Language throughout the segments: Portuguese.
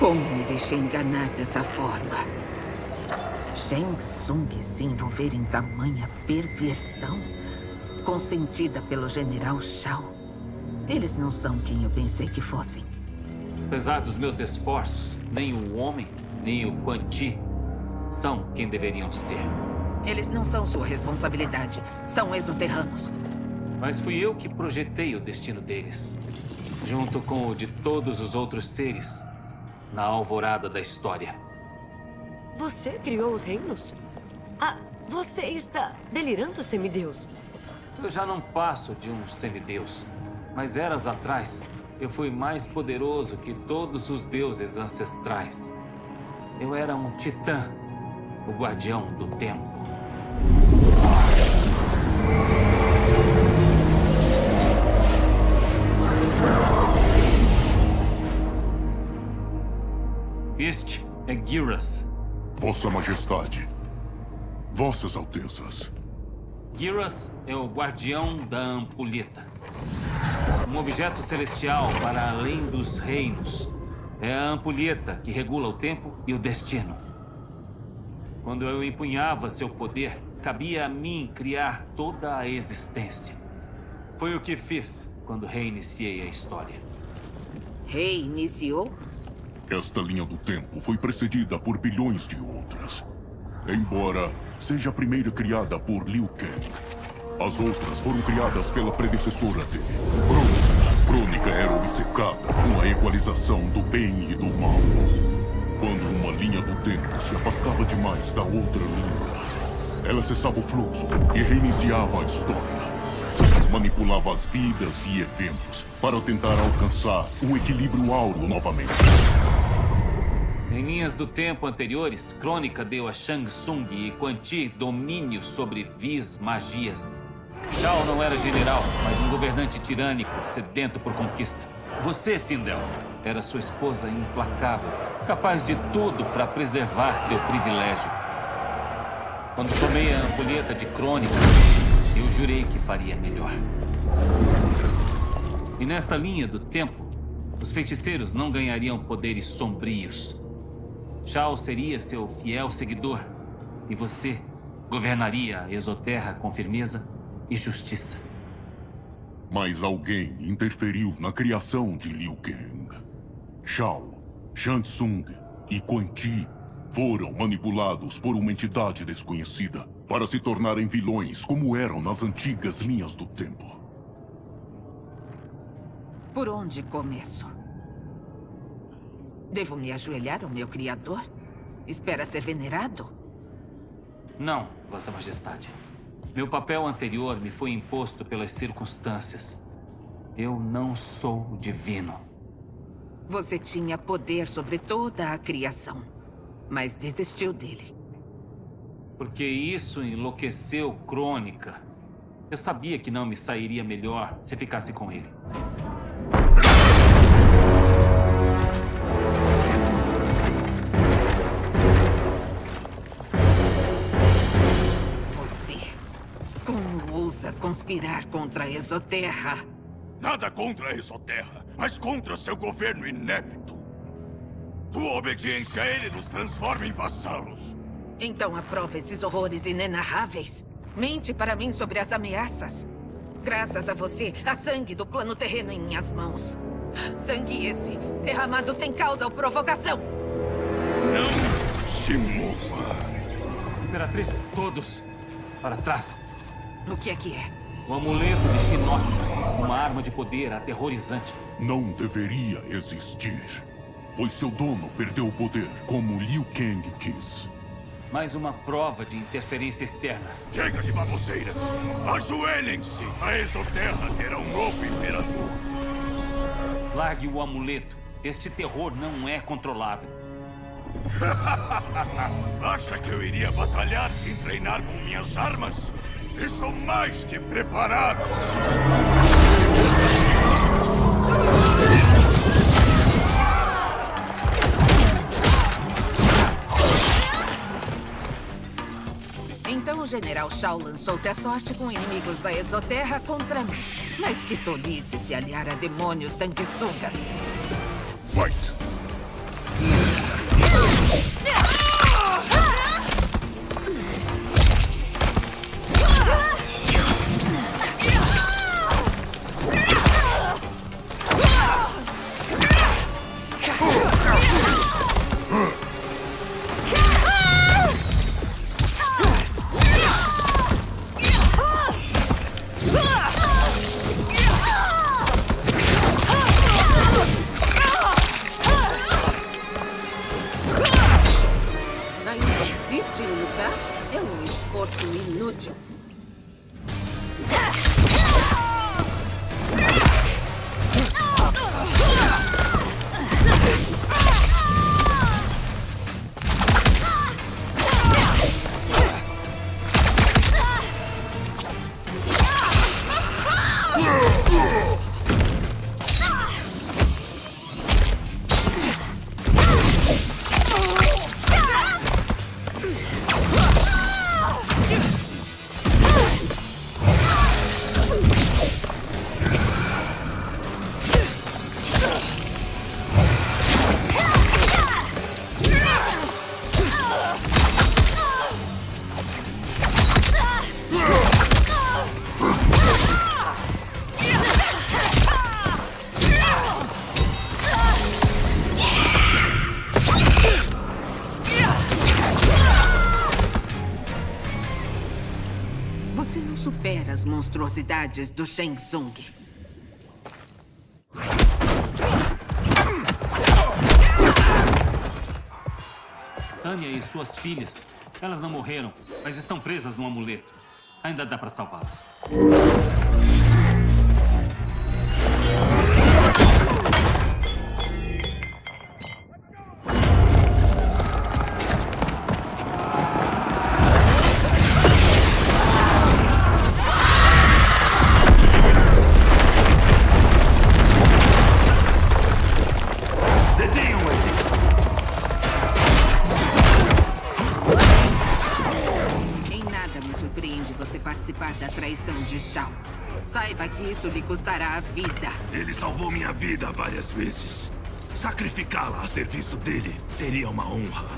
Como me deixei enganar dessa forma? Shang Tsung se envolver em tamanha perversão? Consentida pelo general Shao. Eles não são quem eu pensei que fossem. Apesar dos meus esforços, nem o homem, nem o Quan Chi são quem deveriam ser. Eles não são sua responsabilidade. São exoterranos. Mas fui eu que projetei o destino deles. Junto com o de todos os outros seres. Na alvorada da história. Você criou os reinos? Ah, você está delirando, semideus? Eu já não passo de um semideus. Mas eras atrás, eu fui mais poderoso que todos os deuses ancestrais. Eu era um titã, o guardião do tempo. Este é Giras. Vossa Majestade. Vossas Altezas. Giras é o guardião da ampulheta. Um objeto celestial para além dos reinos. É a ampulheta que regula o tempo e o destino. Quando eu empunhava seu poder, cabia a mim criar toda a existência. Foi o que fiz quando reiniciei a história. Reiniciou? Esta linha do tempo foi precedida por bilhões de outras. Embora seja a primeira criada por Liu Kang, as outras foram criadas pela predecessora dele, Crônica. Crônica era obcecada com a equalização do bem e do mal. Quando uma linha do tempo se afastava demais da outra linha, ela cessava o fluxo e reiniciava a história. Manipulava as vidas e eventos para tentar alcançar o equilíbrio áureo novamente. Em linhas do tempo anteriores, Crônica deu a Shang Tsung e Quan Chi domínio sobre vis magias. Shao não era general, mas um governante tirânico, sedento por conquista. Você, Sindel, era sua esposa implacável, capaz de tudo para preservar seu privilégio. Quando tomei a ampulheta de Crônica, eu jurei que faria melhor. E nesta linha do tempo, os feiticeiros não ganhariam poderes sombrios. Shao seria seu fiel seguidor e você governaria a Exoterra com firmeza e justiça. Mas alguém interferiu na criação de Liu Kang. Shao, Shang Tsung e Quan Chi foram manipulados por uma entidade desconhecida para se tornarem vilões como eram nas antigas linhas do tempo. Por onde começo? Devo me ajoelhar ao meu criador? Espera ser venerado? Não, Vossa Majestade. Meu papel anterior me foi imposto pelas circunstâncias. Eu não sou divino. Você tinha poder sobre toda a criação, mas desistiu dele. Porque isso enlouqueceu Crônica. Eu sabia que não me sairia melhor se ficasse com ele. Conspirar contra a Exoterra? Nada contra a Exoterra, mas contra seu governo inepto. Tua obediência a ele nos transforma em vassalos. Então aprova esses horrores inenarráveis. Mente para mim sobre as ameaças. Graças a você, há sangue do plano terreno em minhas mãos. Sangue esse, derramado sem causa ou provocação. Não se mova. Imperatriz, todos para trás. O que é que é? O amuleto de Shinnok, uma arma de poder aterrorizante. Não deveria existir, pois seu dono perdeu o poder como Liu Kang quis. Mais uma prova de interferência externa. Chega de baboseiras. Ajoelhem-se. A Exoterra terá um novo imperador. Largue o amuleto. Este terror não é controlável. Acha que eu iria batalhar sem treinar com minhas armas? Estou mais que preparado. Então o General Shao lançou-se à sorte com inimigos da Exoterra contra mim. Mas que tolice se aliar a demônios sanguessugas. Fight! Monstruosidades do Shang Tsung. Tânia e suas filhas. Elas não morreram, mas estão presas no amuleto. Ainda dá pra salvá-las. Custará a vida. Ele salvou minha vida várias vezes. Sacrificá-la a serviço dele seria uma honra.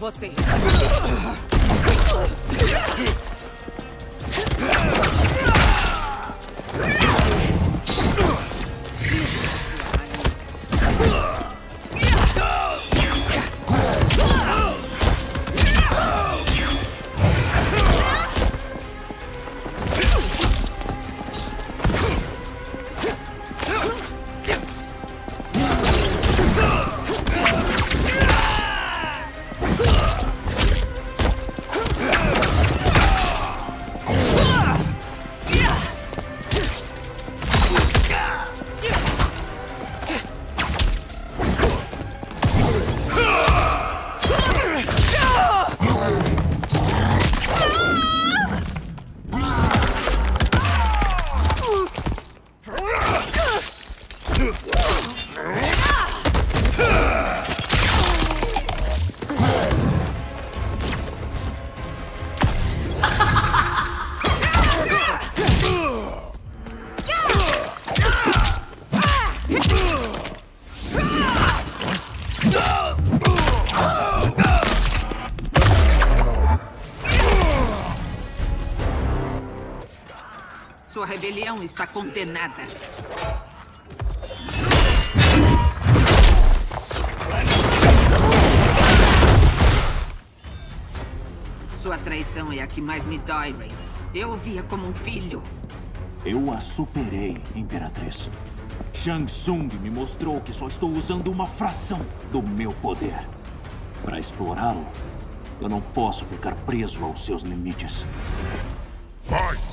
Você está condenada. Sua traição é a que mais me dói, Ray. Eu o via como um filho. Eu a superei, Imperatriz. Shang Tsung me mostrou que só estou usando uma fração do meu poder. Para explorá-lo, eu não posso ficar preso aos seus limites. Fight!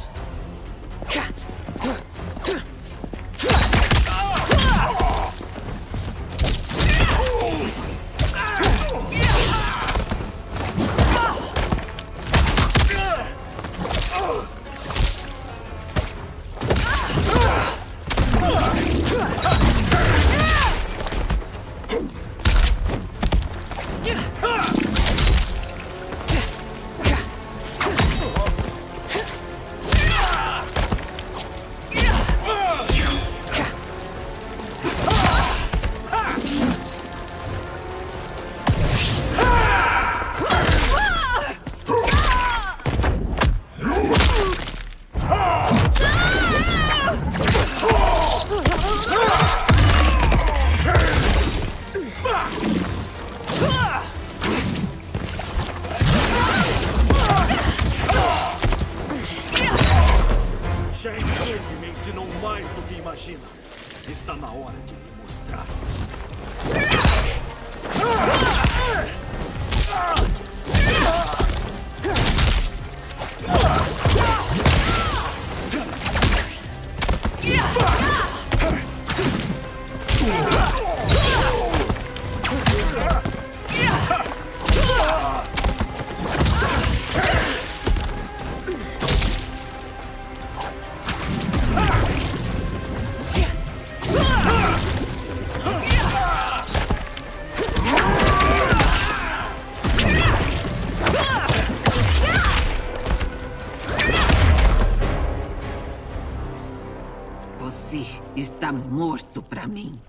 Para mim.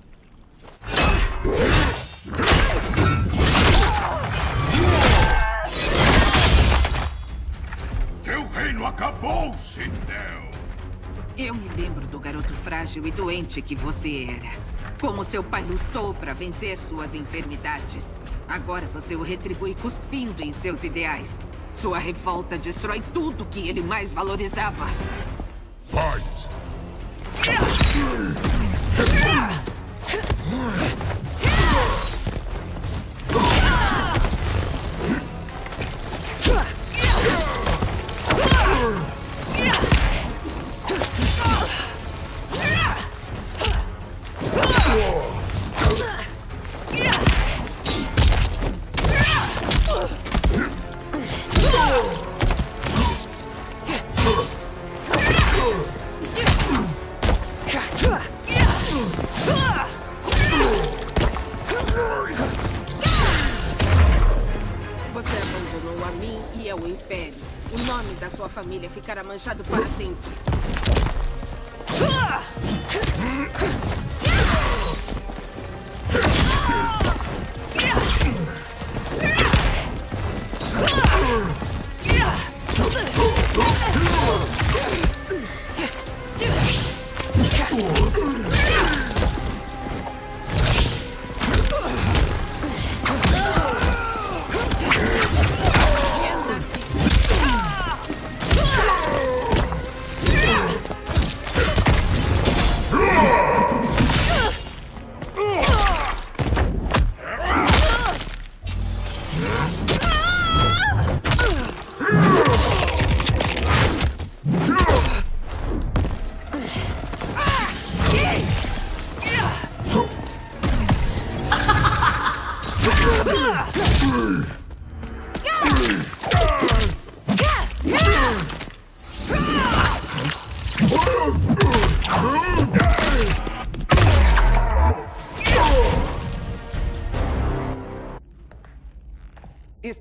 Teu reino acabou, Sindel. Eu me lembro do garoto frágil e doente que você era. Como seu pai lutou para vencer suas enfermidades. Agora você o retribui cuspindo em seus ideais. Sua revolta destrói tudo que ele mais valorizava. Fight! Manchado para sempre.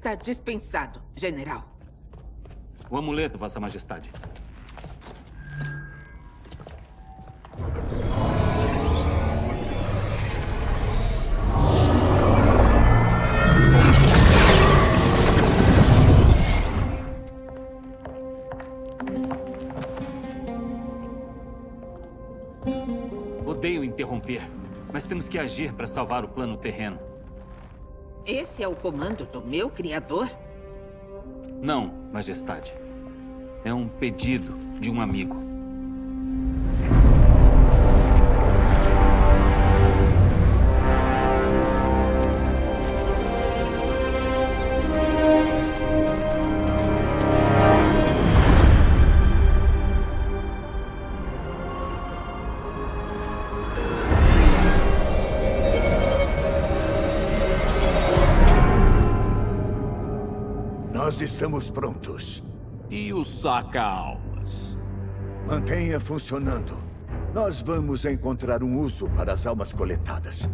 Está dispensado, general. O amuleto, Vossa Majestade. Odeio interromper, mas temos que agir para salvar o plano terreno. Esse é o comando do meu criador? Não, Majestade. É um pedido de um amigo. Nós estamos prontos. E o saca-almas? Mantenha funcionando. Nós vamos encontrar um uso para as almas coletadas.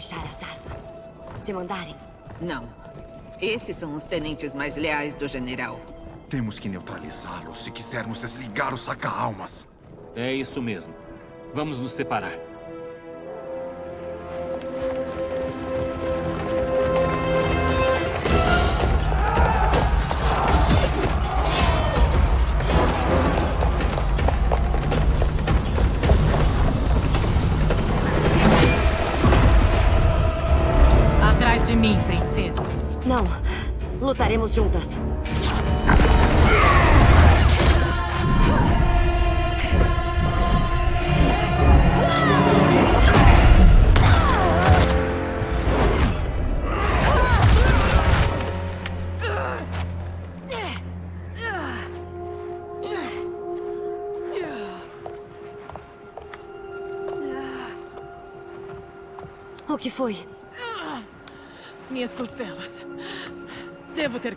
Baixar as armas. Se mandarem. Não. Esses são os tenentes mais leais do general. Temos que neutralizá-los se quisermos desligar os saca-almas. É isso mesmo. Vamos nos separar.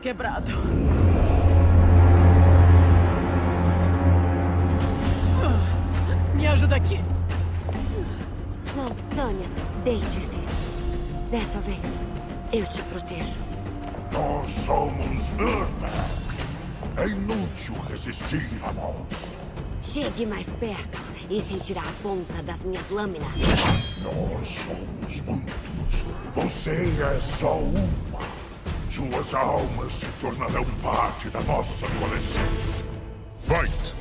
Quebrado. Me ajuda aqui. Não, Tânia, deite-se. Dessa vez, eu te protejo. Nós somos Ermac. É inútil resistir a nós. Chegue mais perto e sentirá a ponta das minhas lâminas. Nós somos muitos. Você é só uma. Suas almas se tornarão parte da nossa coleção. Fight!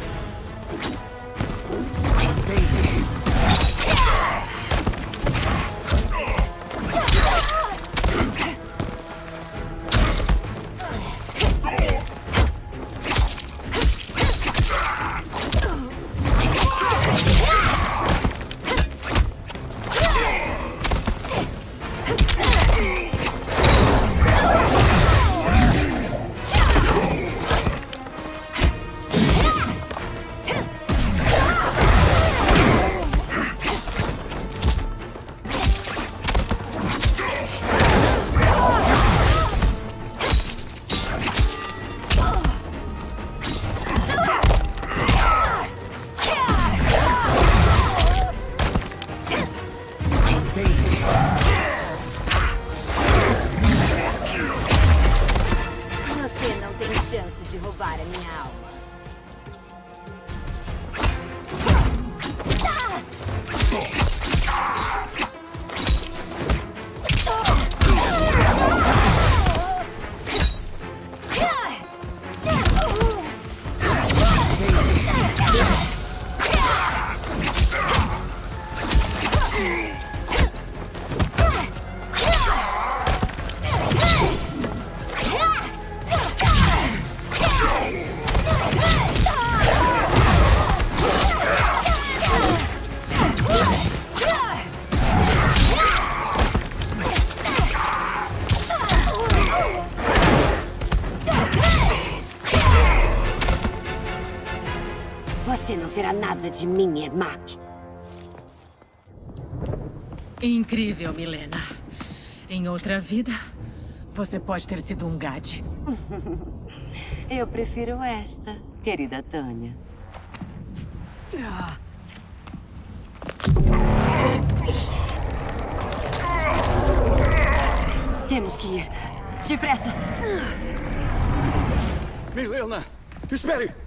De mim, Ermac. Incrível, Milena. Em outra vida, você pode ter sido um Gade. Eu prefiro esta, querida Tânia. Temos que ir. Depressa! Milena, espere!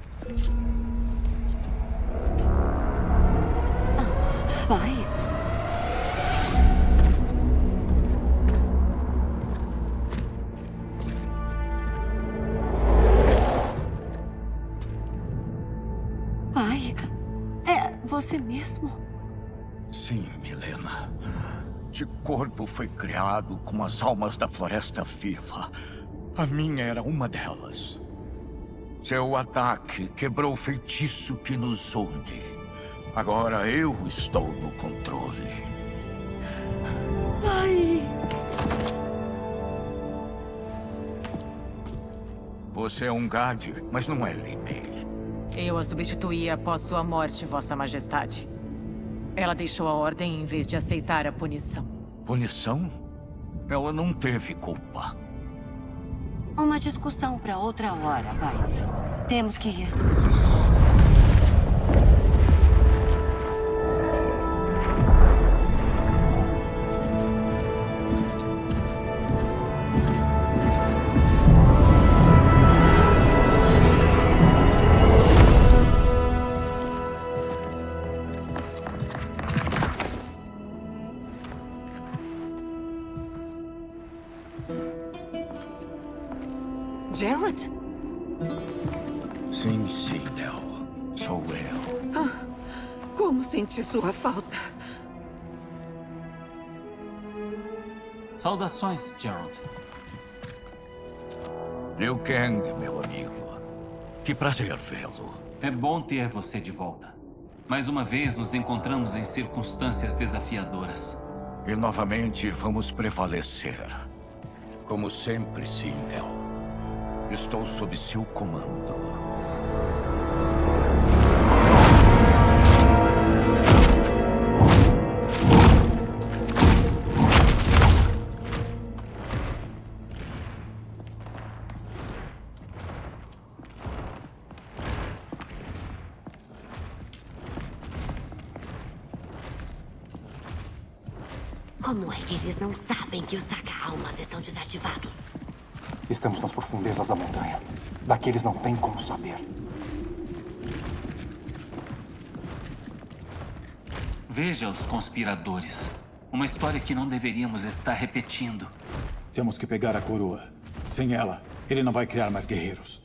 Foi criado com as almas da floresta viva. A minha era uma delas. Seu ataque quebrou o feitiço que nos une. Agora eu estou no controle. Pai! Você é um Gade, mas não é Limei. Eu a substituí após sua morte, Vossa Majestade. Ela deixou a ordem em vez de aceitar a punição. Punição? Ela não teve culpa. Uma discussão para outra hora, pai. Temos que ir. Sua falta. Saudações, Gerald. Liu Kang, meu amigo. Que prazer vê-lo. É bom ter você de volta. Mais uma vez nos encontramos em circunstâncias desafiadoras. E novamente vamos prevalecer. Como sempre, Sindel. Estou sob seu comando. Montanha. Daqui eles não têm como saber. Veja os conspiradores. Uma história que não deveríamos estar repetindo. Temos que pegar a coroa. Sem ela, ele não vai criar mais guerreiros.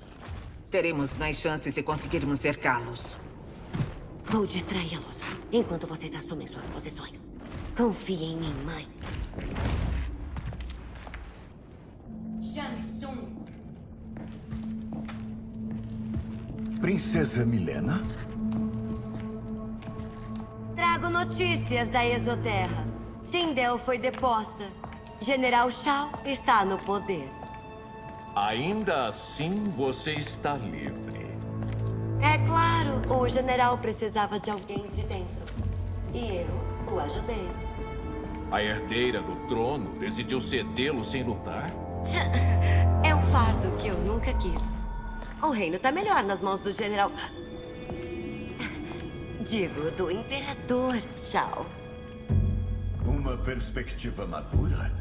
Teremos mais chances se conseguirmos cercá-los. Vou distraí-los enquanto vocês assumem suas posições. Confie em mim, mãe. Shang Tsung. Princesa Milena? Trago notícias da Exoterra. Sindel foi deposta. General Shao está no poder. Ainda assim, você está livre. É claro, o general precisava de alguém de dentro. E eu o ajudei. A herdeira do trono decidiu cedê-lo sem lutar? É um fardo que eu nunca quis. O reino tá melhor nas mãos do general. Digo, do imperador Shao. Uma perspectiva madura?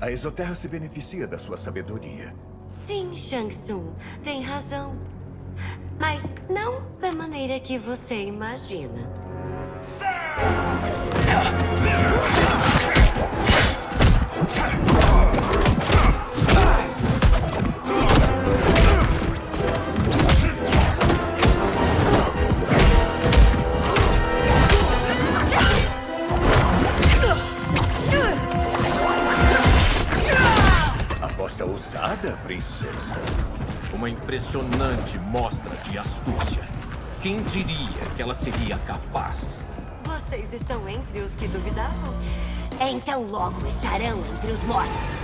A Exoterra se beneficia da sua sabedoria. Sim, Shang Tsung, tem razão. Mas não da maneira que você imagina. Aposta ousada, princesa. Uma impressionante mostra de astúcia. Quem diria que ela seria capaz? Vocês estão entre os que duvidavam? Então logo estarão entre os mortos.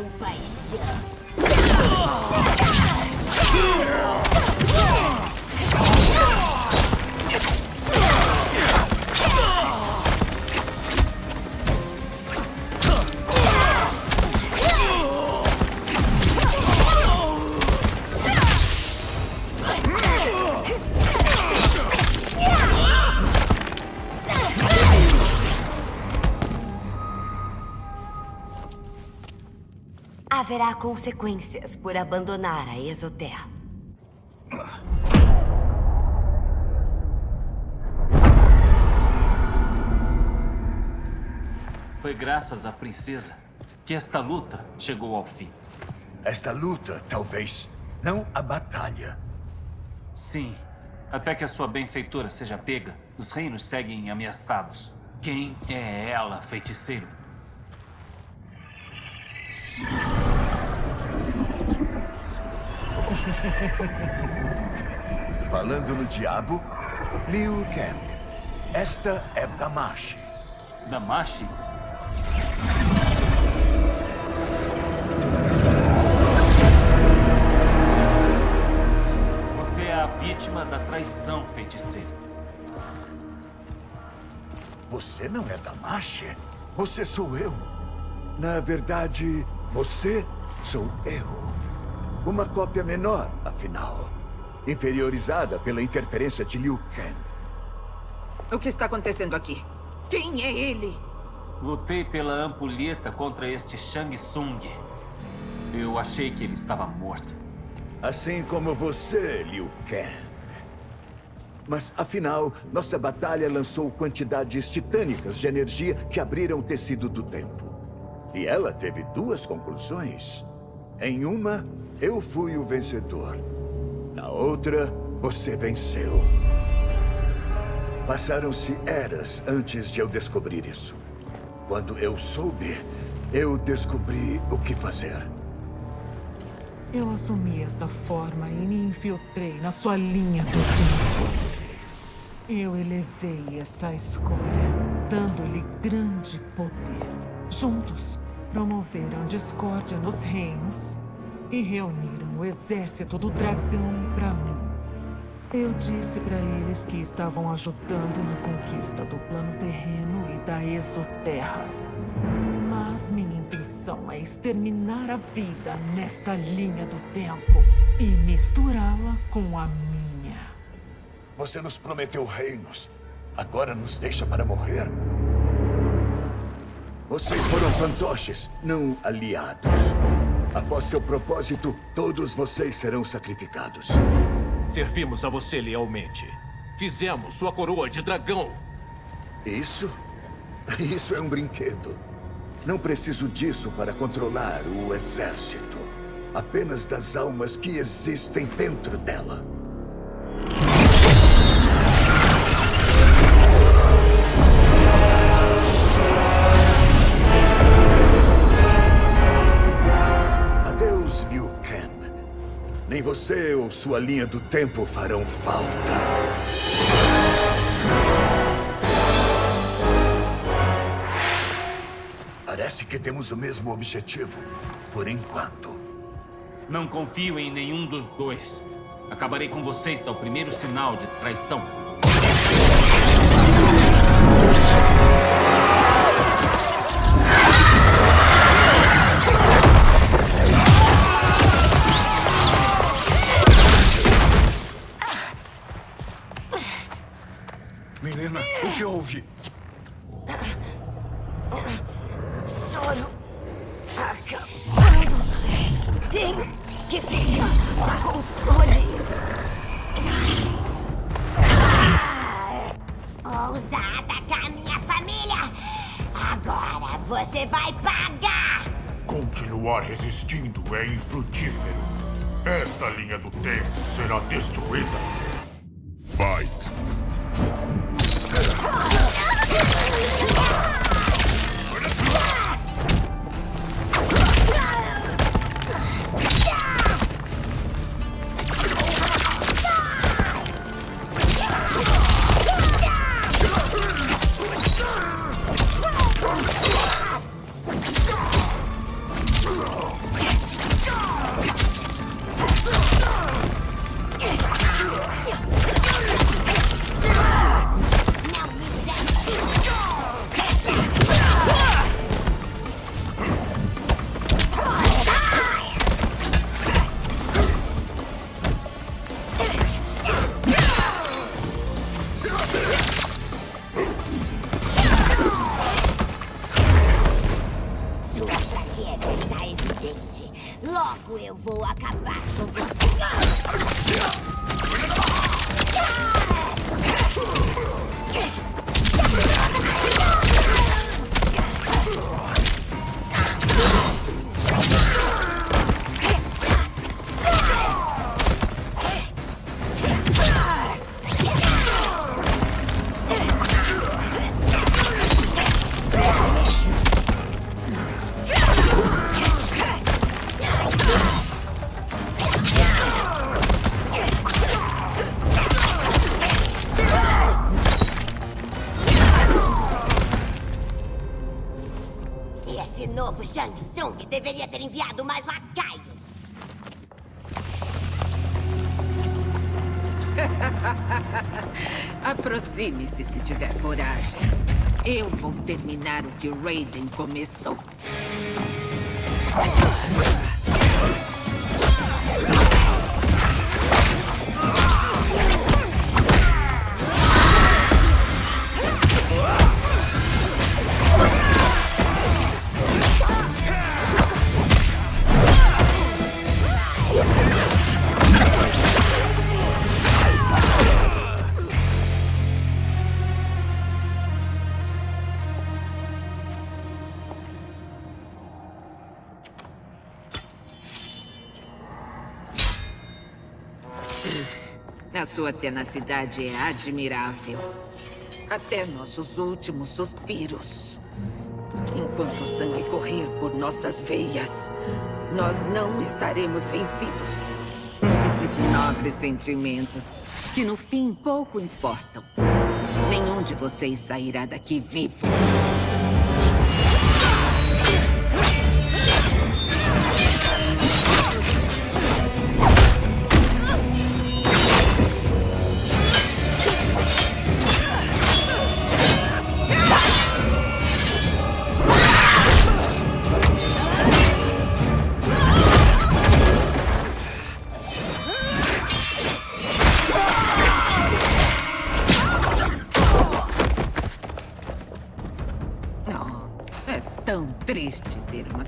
Espere compaixão. Consequências por abandonar a Exoterra. Foi graças à princesa que esta luta chegou ao fim. Esta luta, talvez, não a batalha. Sim. Até que a sua benfeitora seja pega, os reinos seguem ameaçados. Quem é ela, feiticeiro? Falando no diabo, Liu Kang. Esta é Damashi. Damashi? Você é a vítima da traição, feiticeiro. Você não é Damashi? Você sou eu. Na verdade, você sou eu. Uma cópia menor, afinal. Inferiorizada pela interferência de Liu Kang. O que está acontecendo aqui? Quem é ele? Lutei pela ampulheta contra este Shang Tsung. Eu achei que ele estava morto. Assim como você, Liu Kang. Mas, afinal, nossa batalha lançou quantidades titânicas de energia que abriram o tecido do tempo. E ela teve duas conclusões. Em uma, eu fui o vencedor. Na outra, você venceu. Passaram-se eras antes de eu descobrir isso. Quando eu soube, eu descobri o que fazer. Eu assumi esta forma e me infiltrei na sua linha do tempo. Eu elevei essa escória, dando-lhe grande poder. Juntos, promoveram discórdia nos reinos e reuniram o exército do dragão para mim. Eu disse para eles que estavam ajudando na conquista do plano terreno e da exoterra. Mas minha intenção é exterminar a vida nesta linha do tempo e misturá-la com a minha. Você nos prometeu reinos. Agora nos deixa para morrer? Vocês foram fantoches, não aliados. Após seu propósito, todos vocês serão sacrificados. Servimos a você lealmente. Fizemos sua coroa de dragão. Isso? Isso é um brinquedo. Não preciso disso para controlar o exército. Apenas das almas que existem dentro dela. Você ou sua linha do tempo farão falta. Parece que temos o mesmo objetivo, por enquanto. Não confio em nenhum dos dois. Acabarei com vocês ao primeiro sinal de traição. O que houve? Soro acabando. Tenho que ficar no controle. Ousada com a minha família. Agora você vai pagar. Continuar resistindo é infrutífero. Esta linha do tempo será destruída. Fight! O Raiden começou. Sua tenacidade é admirável. Até nossos últimos suspiros. Enquanto o sangue correr por nossas veias, nós não estaremos vencidos. Nobres sentimentos, que no fim pouco importam. Nenhum de vocês sairá daqui vivo.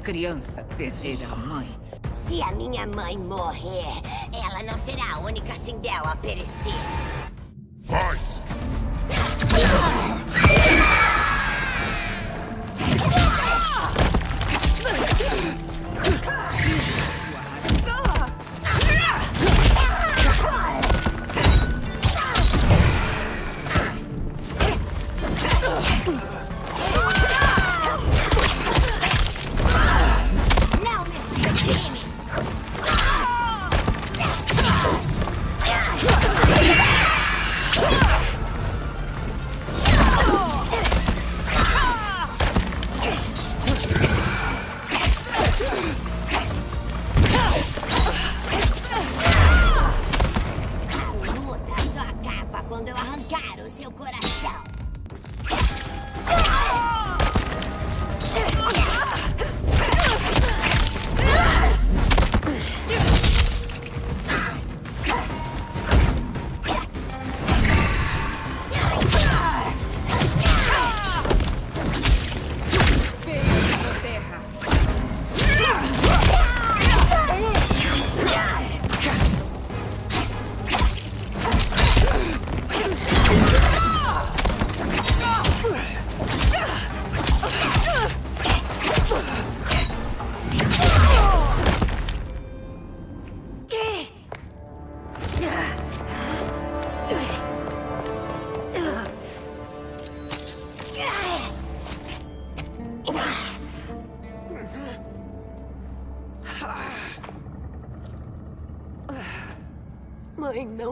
Criança perder a mãe. Se a minha mãe morrer, ela não será a única Sindel a perecer. Fight!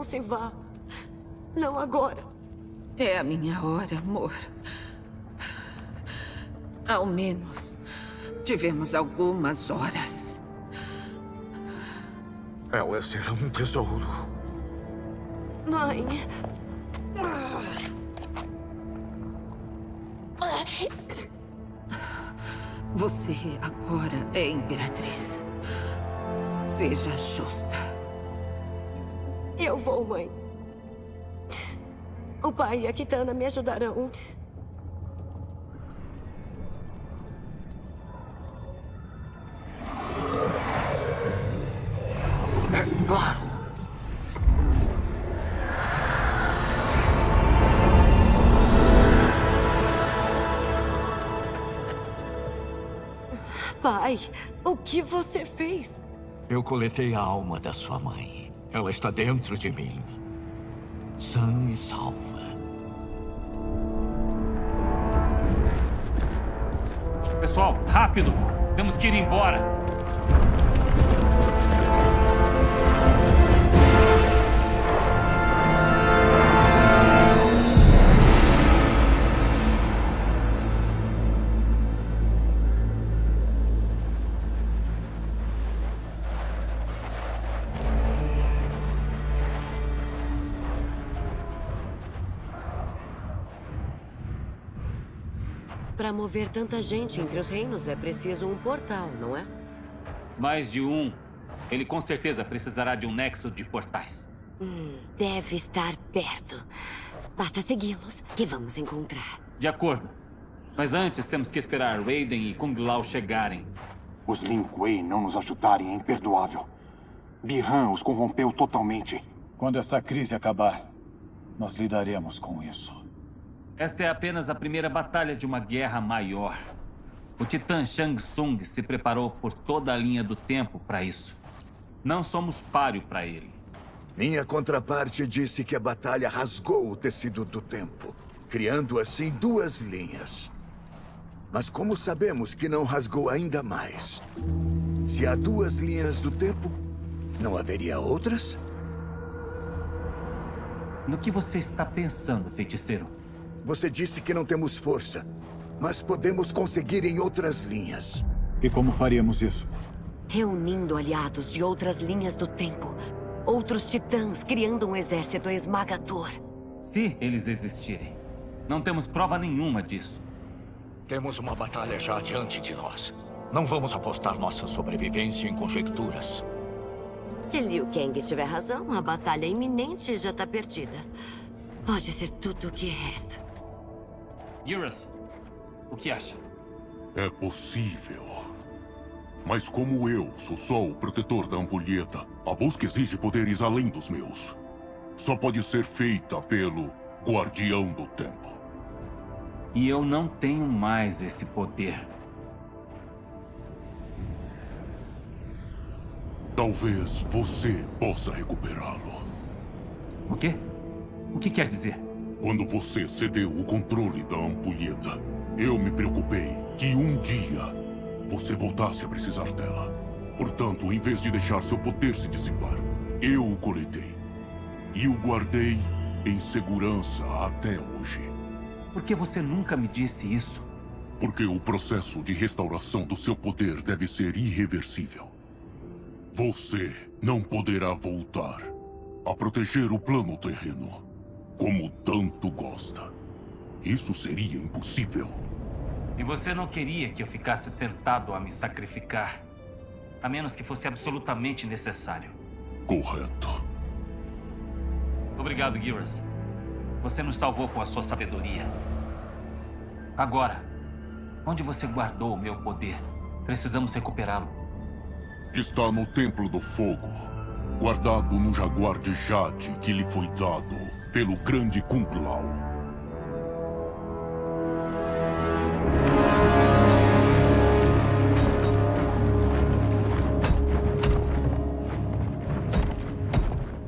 Não se vá. Não agora. É a minha hora, amor. Ao menos tivemos algumas horas. Ela será um tesouro. Mãe. Você agora é imperatriz. Seja justa. Eu vou, mãe. O pai e a Kitana me ajudarão. É claro. Pai, o que você fez? Eu coletei a alma da sua mãe. Ela está dentro de mim. Sã e salva. Pessoal, rápido! Temos que ir embora! Para mover tanta gente entre os reinos é preciso um portal, não é? Mais de um. Ele com certeza precisará de um nexo de portais. Hum, deve estar perto. Basta segui-los que vamos encontrar. De acordo. Mas antes temos que esperar Raiden e Kung Lao chegarem. Os Lin Kuei não nos ajudarem é imperdoável. Bihan os corrompeu totalmente. Quando esta crise acabar, nós lidaremos com isso. Esta é apenas a primeira batalha de uma guerra maior. O Titã Shang Tsung se preparou por toda a linha do tempo para isso. Não somos páreo para ele. Minha contraparte disse que a batalha rasgou o tecido do tempo, criando assim duas linhas. Mas como sabemos que não rasgou ainda mais? Se há duas linhas do tempo, não haveria outras? No que você está pensando, feiticeiro? Você disse que não temos força, mas podemos conseguir em outras linhas. E como faríamos isso? Reunindo aliados de outras linhas do tempo. Outros titãs criando um exército esmagador. Se eles existirem. Não temos prova nenhuma disso. Temos uma batalha já diante de nós. Não vamos apostar nossa sobrevivência em conjecturas. Se Liu Kang tiver razão, a batalha iminente já está perdida. Pode ser tudo o que resta. Eurus, o que acha? É possível. Mas como eu sou só o protetor da ampulheta, a busca exige poderes além dos meus. Só pode ser feita pelo Guardião do Tempo. E eu não tenho mais esse poder. Talvez você possa recuperá-lo. O quê? O que quer dizer? Quando você cedeu o controle da ampulheta, eu me preocupei que um dia você voltasse a precisar dela. Portanto, em vez de deixar seu poder se dissipar, eu o coletei. E o guardei em segurança até hoje. Por que você nunca me disse isso? Porque o processo de restauração do seu poder deve ser irreversível. Você não poderá voltar a proteger o plano terreno como tanto gosta. Isso seria impossível. E você não queria que eu ficasse tentado a me sacrificar, a menos que fosse absolutamente necessário. Correto. Obrigado, Gears. Você nos salvou com a sua sabedoria. Agora, onde você guardou o meu poder? Precisamos recuperá-lo. Está no Templo do Fogo, guardado no jaguar de Jade que lhe foi dado pelo grande Kung Lao.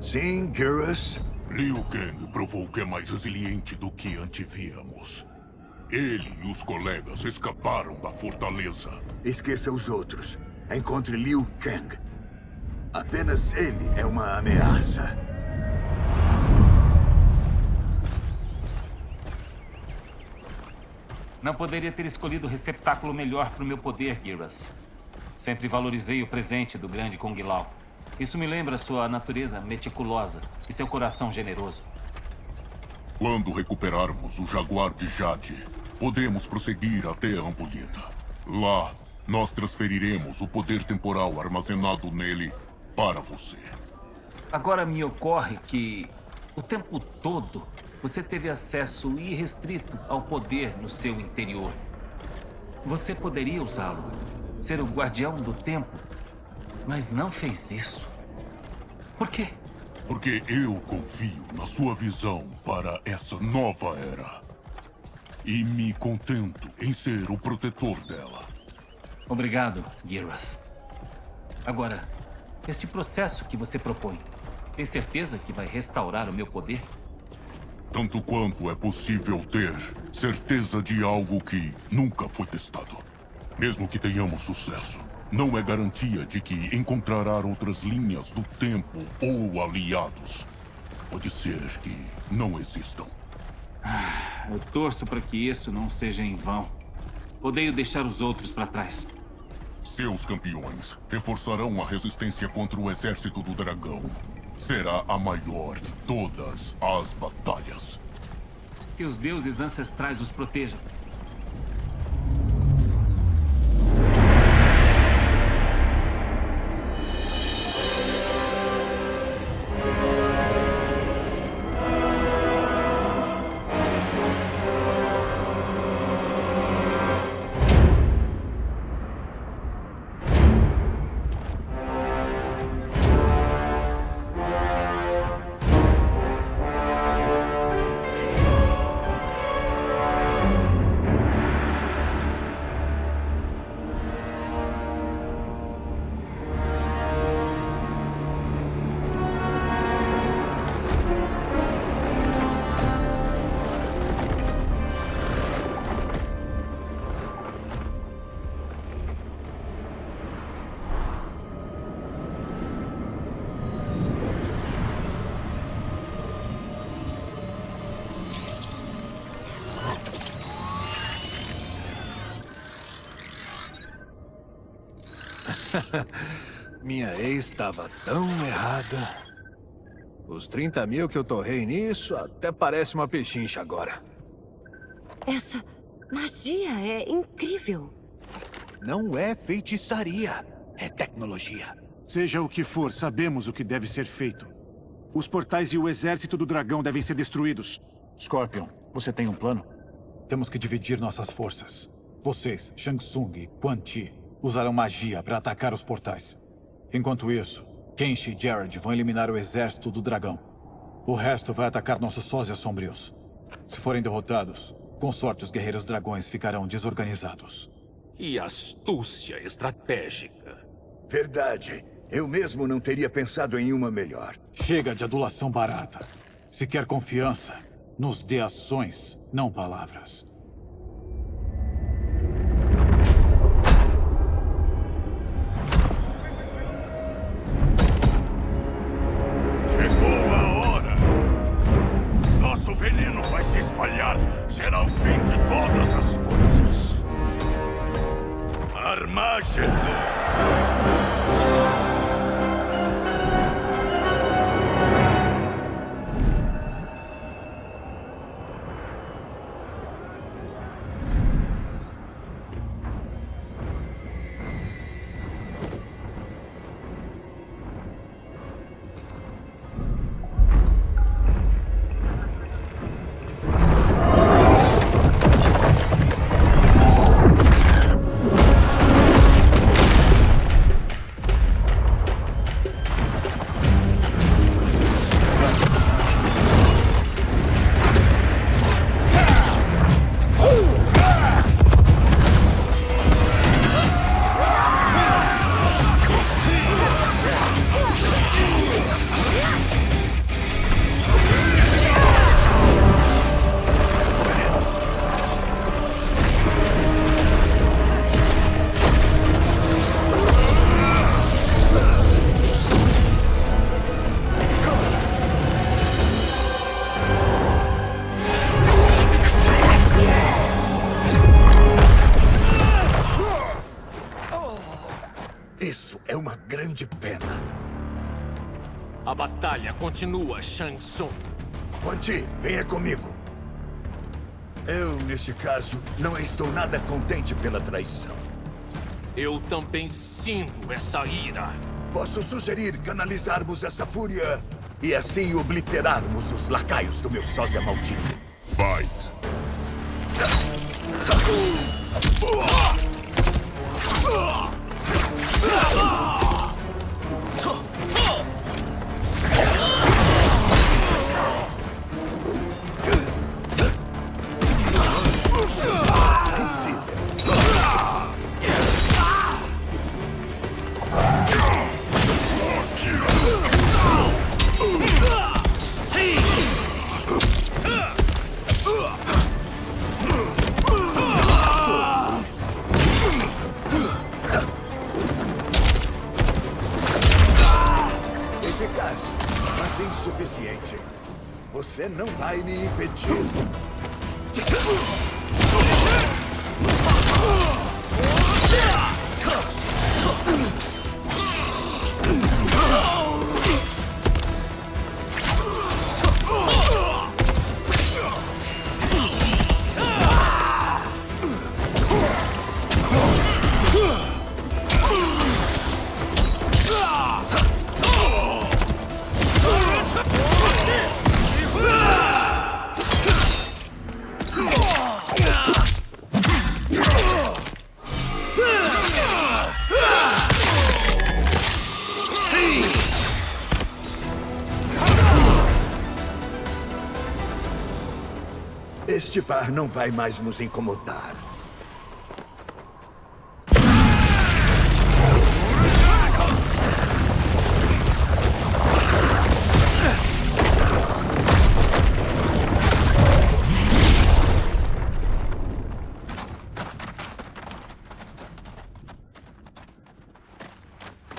Sim, Geras? Liu Kang provou que é mais resiliente do que antevíamos. Ele e os colegas escaparam da fortaleza. Esqueça os outros. Encontre Liu Kang. Apenas ele é uma ameaça. Não poderia ter escolhido o receptáculo melhor para o meu poder, Giras. Sempre valorizei o presente do grande Kung Lao. Isso me lembra sua natureza meticulosa e seu coração generoso. Quando recuperarmos o Jaguar de Jade, podemos prosseguir até a ampulheta. Lá, nós transferiremos o poder temporal armazenado nele para você. Agora me ocorre que o tempo todo você teve acesso irrestrito ao poder no seu interior. Você poderia usá-lo, ser o guardião do tempo, mas não fez isso. Por quê? Porque eu confio na sua visão para essa nova era. E me contento em ser o protetor dela. Obrigado, Giras. Agora, este processo que você propõe, tem certeza que vai restaurar o meu poder? Tanto quanto é possível ter certeza de algo que nunca foi testado. Mesmo que tenhamos sucesso, não é garantia de que encontrará outras linhas do tempo ou aliados. Pode ser que não existam. Eu torço para que isso não seja em vão. Odeio deixar os outros para trás. Seus campeões reforçarão a resistência contra o exército do dragão. Será a maior de todas as batalhas. Que os deuses ancestrais os protejam. Minha ex estava tão errada. Os 30 mil que eu torrei nisso até parece uma pechincha agora. Essa magia é incrível. Não é feitiçaria, é tecnologia. Seja o que for, sabemos o que deve ser feito. Os portais e o exército do dragão devem ser destruídos. Scorpion, você tem um plano? Temos que dividir nossas forças. Vocês, Shang Tsung e Quan Chi, usarão magia para atacar os portais. Enquanto isso, Kenshi e Jared vão eliminar o exército do dragão. O resto vai atacar nossos sósias sombrios. Se forem derrotados, com sorte os guerreiros dragões ficarão desorganizados. Que astúcia estratégica. Verdade. Eu mesmo não teria pensado em uma melhor. Chega de adulação barata. Se quer confiança, nos dê ações, não palavras. Espalhar. Será o fim de todas as coisas. Armagedon! Continua, Shang Tsung. Quan Chi, venha comigo. Eu, neste caso, não estou nada contente pela traição. Eu também sinto essa ira. Posso sugerir canalizarmos essa fúria e assim obliterarmos os lacaios do meu sósia maldito. Fight! Este par não vai mais nos incomodar.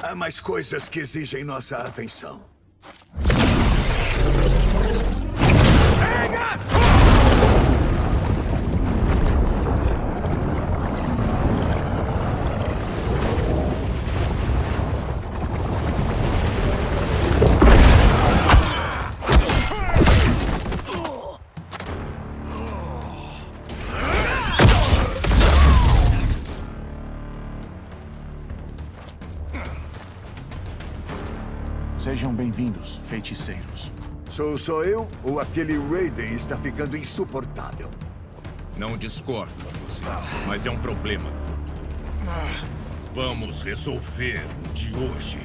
Há mais coisas que exigem nossa atenção. Sejam bem-vindos, feiticeiros. Sou só eu ou aquele Raiden está ficando insuportável? Não discordo de você, mas é um problema do futuro. Vamos resolver o de hoje.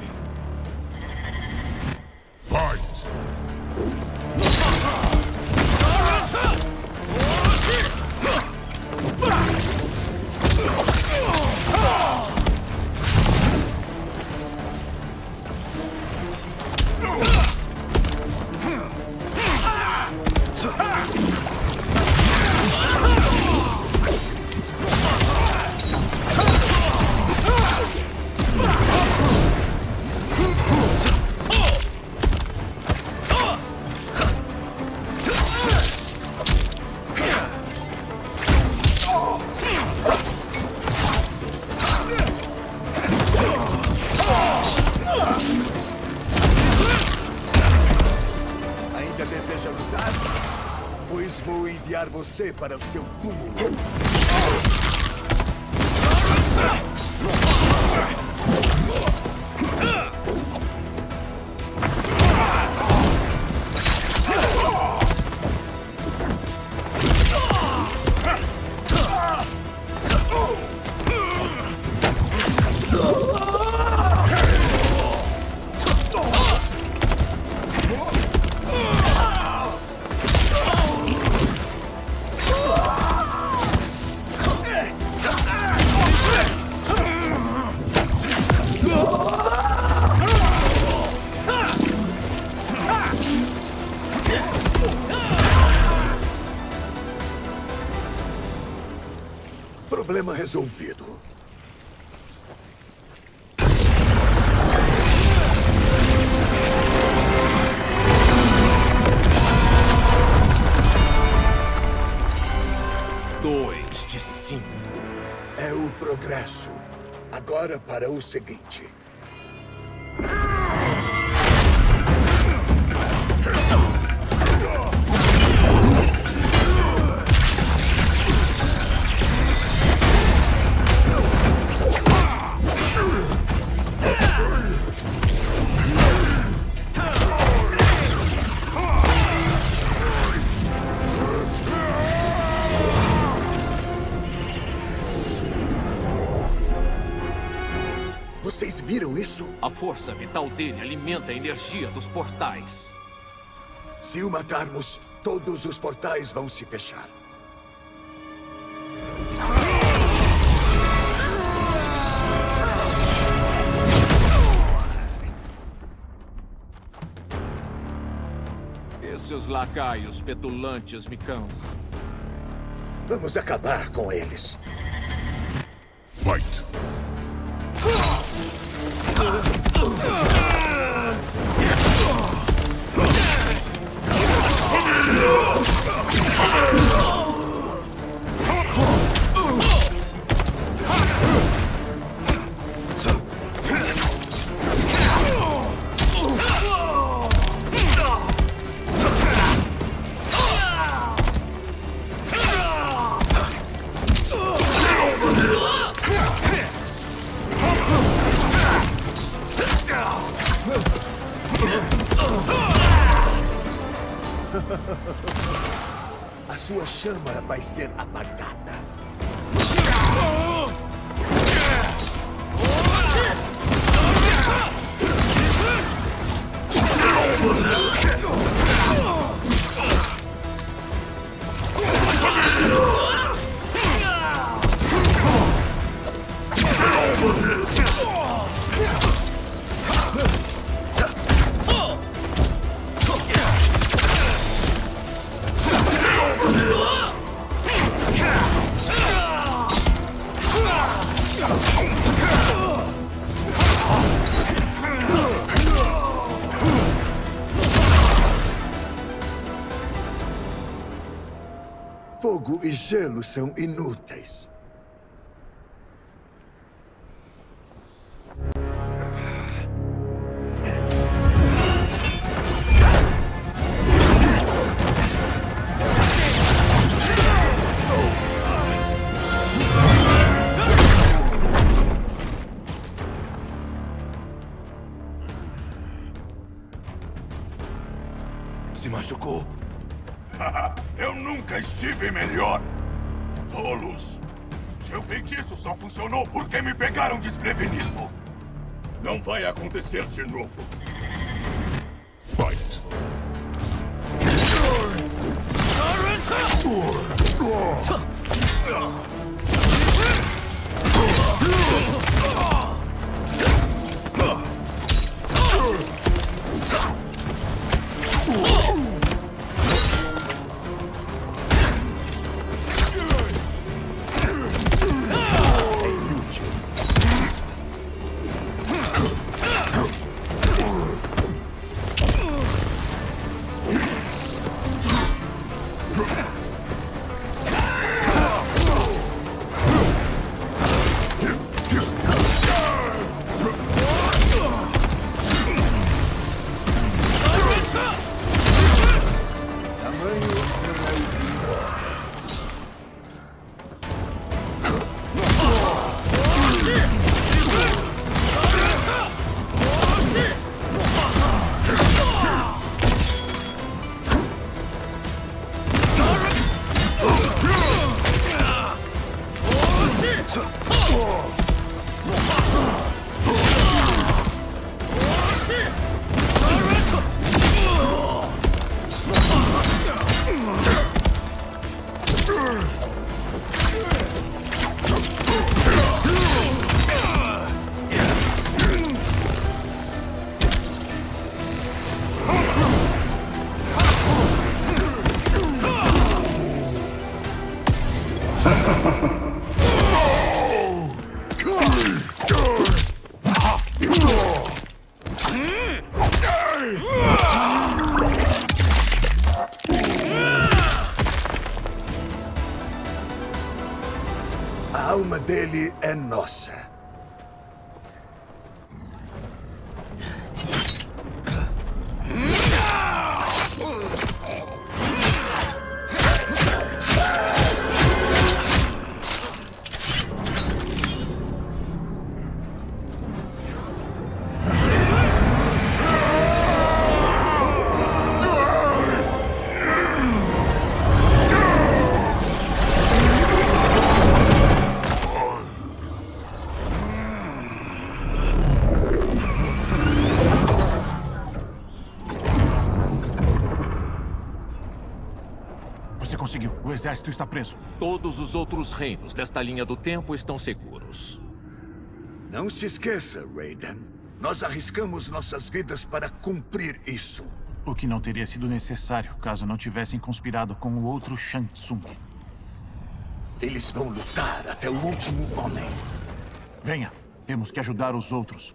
Resolvido. Dois de cinco. É o progresso. Agora para o seguinte. Força vital dele alimenta a energia dos portais. Se o matarmos, todos os portais vão se fechar. Esses lacaios petulantes me cansam. Vamos acabar com eles. Gelo são inúteis. General nossa. Exército está preso. Todos os outros reinos desta linha do tempo estão seguros. Não se esqueça, Raiden. Nós arriscamos nossas vidas para cumprir isso. O que não teria sido necessário caso não tivessem conspirado com o outro Shang Tsung. Eles vão lutar até o último homem. Venha. Temos que ajudar os outros.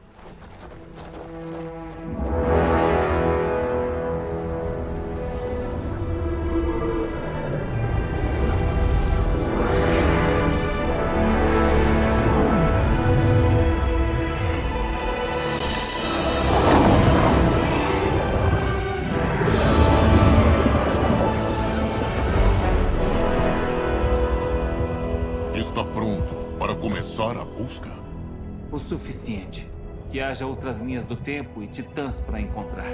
haja outras linhas do tempo e titãs para encontrar.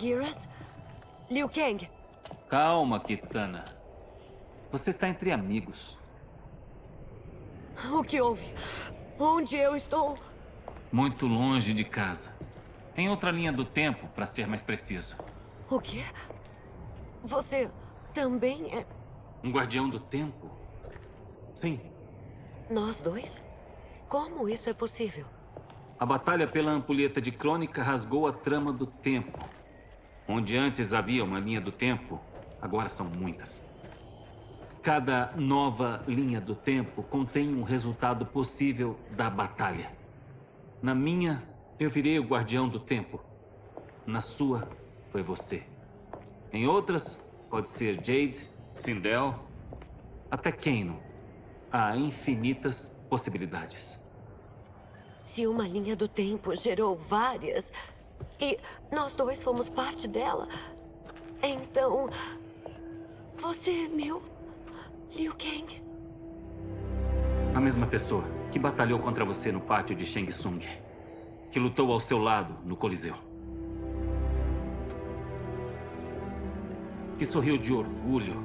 Giras? Liu Kang? Calma, Kitana. Você está entre amigos o que houve? Onde eu estou? Muito longe de casa. Em outra linha do tempo, para ser mais preciso. O quê? Você também é. Um guardião do tempo? Sim. Nós dois? Como isso é possível? A batalha pela ampulheta de crônica rasgou a trama do tempo. Onde antes havia uma linha do tempo, agora são muitas. Cada nova linha do tempo contém um resultado possível da batalha. Na minha, eu virei o guardião do tempo. Na sua, foi você. Em outras, pode ser Jade, Sindel, até Kano. Há infinitas possibilidades. Se uma linha do tempo gerou várias e nós dois fomos parte dela, então. Você é meu. Liu Kang. A mesma pessoa que batalhou contra você no pátio de Shang Tsung. Que lutou ao seu lado no Coliseu. Que sorriu de orgulho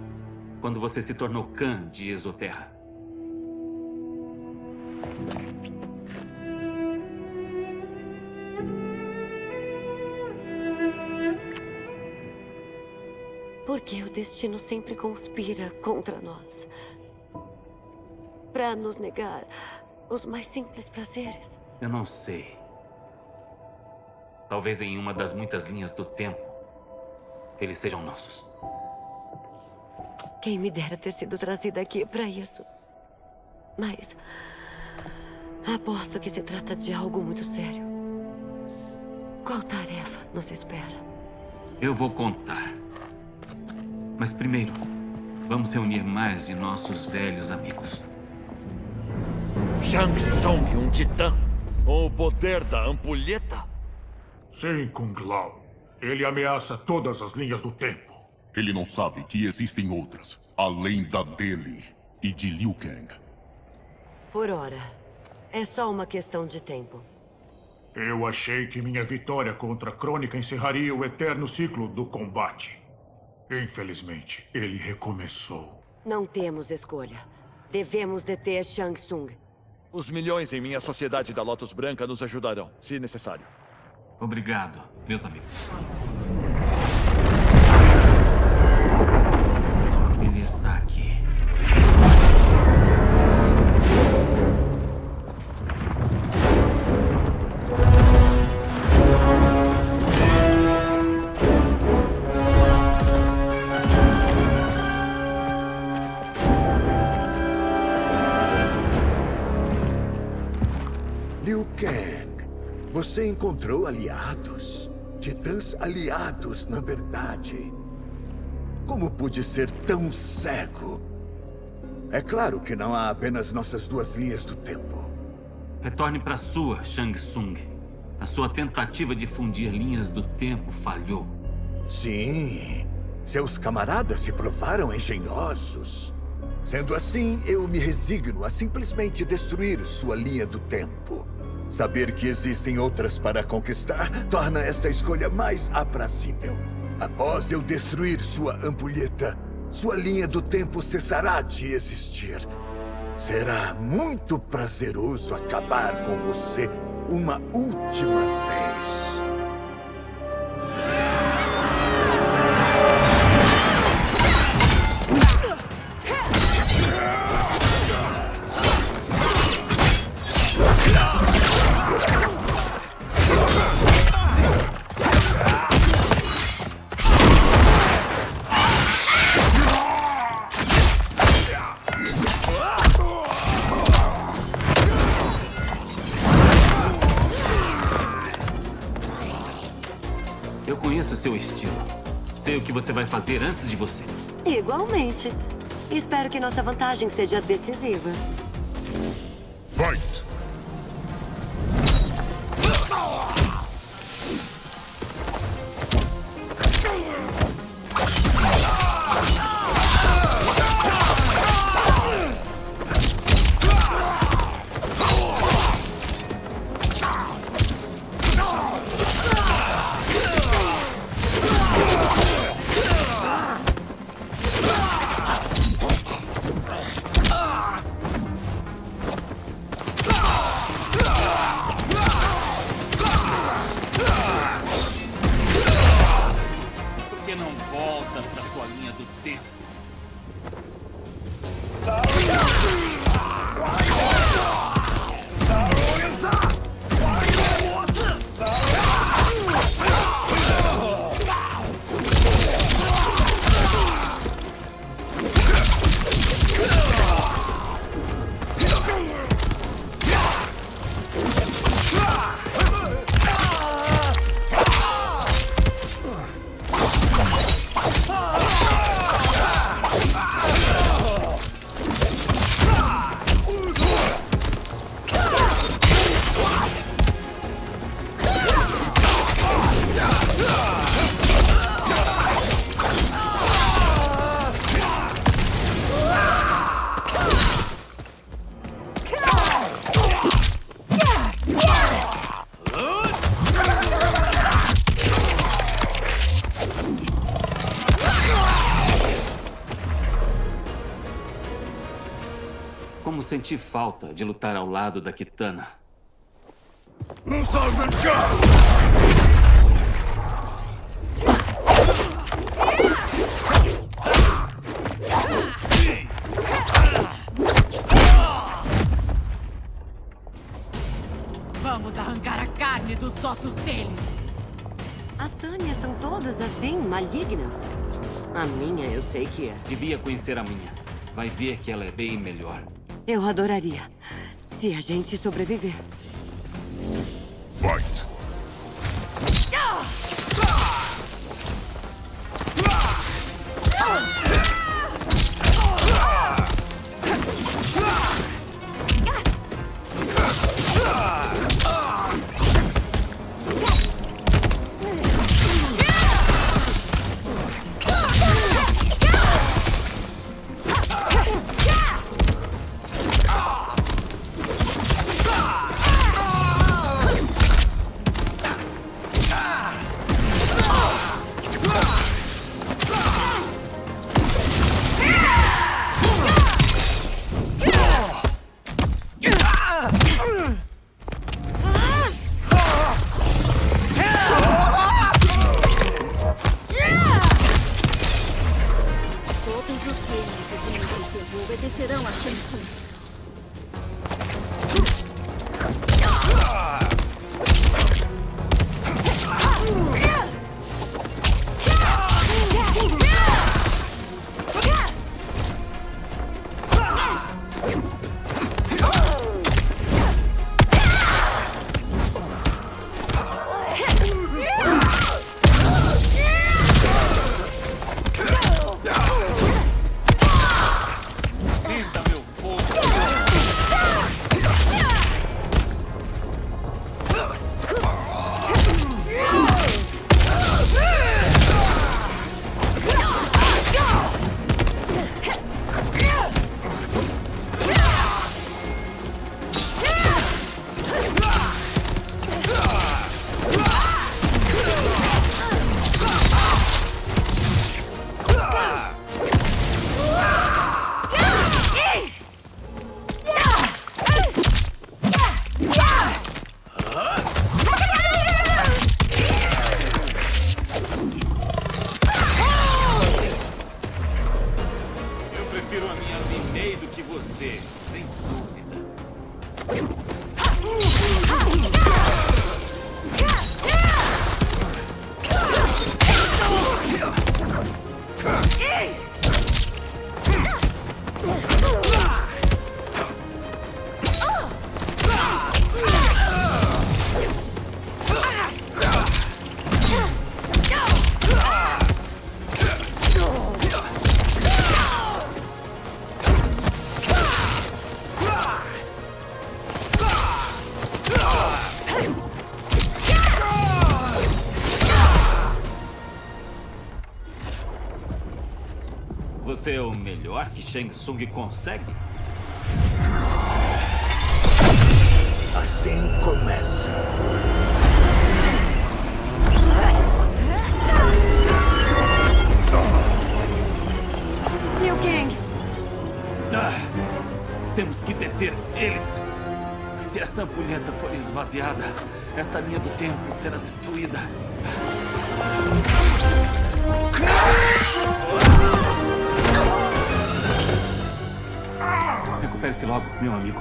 quando você se tornou Khan de Exoterra. Por que o destino sempre conspira contra nós? Para nos negar os mais simples prazeres. Eu não sei. Talvez em uma das muitas linhas do tempo, eles sejam nossos. Quem me dera ter sido trazida aqui para isso. Mas. Aposto que se trata de algo muito sério. Qual tarefa nos espera? Eu vou contar. Mas primeiro, vamos reunir mais de nossos velhos amigos. Shang Tsung, um titã? Com o poder da ampulheta? Sim, Kung Lao. Ele ameaça todas as linhas do tempo. Ele não sabe que existem outras, além da dele e de Liu Kang. Por hora. É só uma questão de tempo. Eu achei que minha vitória contra a Crônica encerraria o eterno ciclo do combate. Infelizmente, ele recomeçou. Não temos escolha. Devemos deter Shang Tsung. Os milhões em minha sociedade da Lotus Branca nos ajudarão, se necessário. Obrigado, meus amigos. Encontrou aliados. Titãs aliados, na verdade. Como pude ser tão cego? É claro que não há apenas nossas duas linhas do tempo. Retorne para sua, Shang Tsung. A sua tentativa de fundir linhas do tempo falhou. Sim. Seus camaradas se provaram engenhosos. Sendo assim, eu me resigno a simplesmente destruir sua linha do tempo. Saber que existem outras para conquistar torna esta escolha mais aprazível. Após eu destruir sua ampulheta, sua linha do tempo cessará de existir. Será muito prazeroso acabar com você uma última vez. Você vai fazer antes de você. Igualmente. Espero que nossa vantagem seja decisiva. Fight! Senti falta de lutar ao lado da Kitana. Sergeant John! Vamos arrancar a carne dos ossos deles. As Tânias são todas assim, malignas. A minha eu sei que é. Devia conhecer a minha. Vai ver que ela é bem melhor. Eu adoraria. Se a gente sobreviver. Shang Tsung consegue? Assim começa. Liu Kang! Ah, temos que deter eles. Se essa ampulheta for esvaziada, esta linha do tempo será destruída. Logo, meu amigo.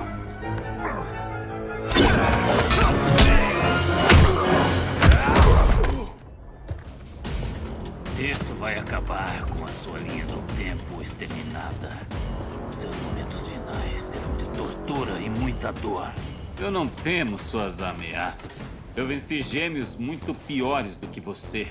Isso vai acabar com a sua linha do tempo exterminada. Seus momentos finais serão de tortura e muita dor. Eu não temo suas ameaças. Eu venci gêmeos muito piores do que você.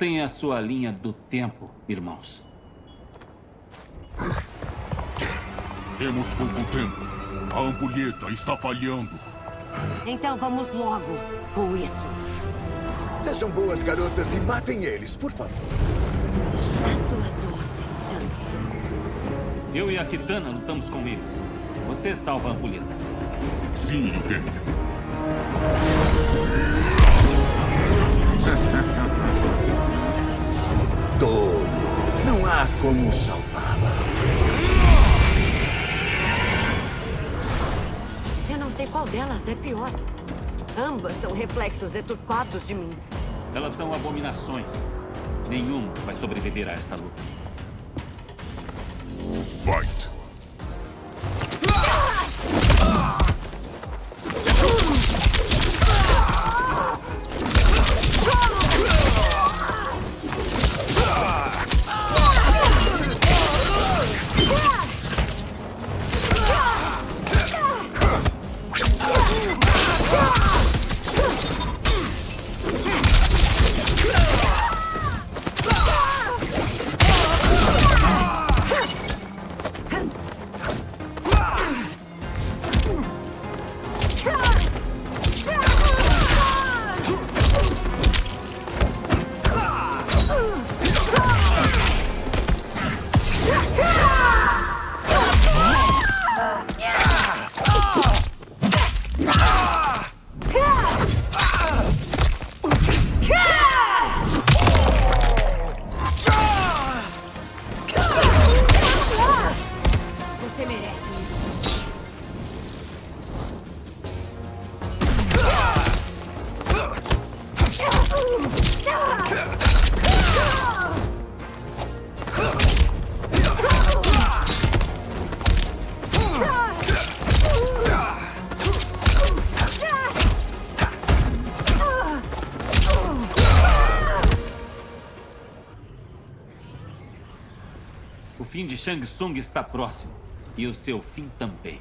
Voltem à sua linha do tempo, irmãos. Temos pouco tempo. A ampulheta está falhando. Então vamos logo com isso. Sejam boas garotas e matem eles, por favor. As suas ordens, Tsung. Eu e a Kitana lutamos com eles. Você salva a ampulheta. Sim, Liu Tolo. Não há como salvá-la. Eu não sei qual delas é pior. Ambas são reflexos deturpados de mim. Elas são abominações. Nenhum vai sobreviver a esta luta. Fight! Shang Tsung está próximo. E o seu fim também.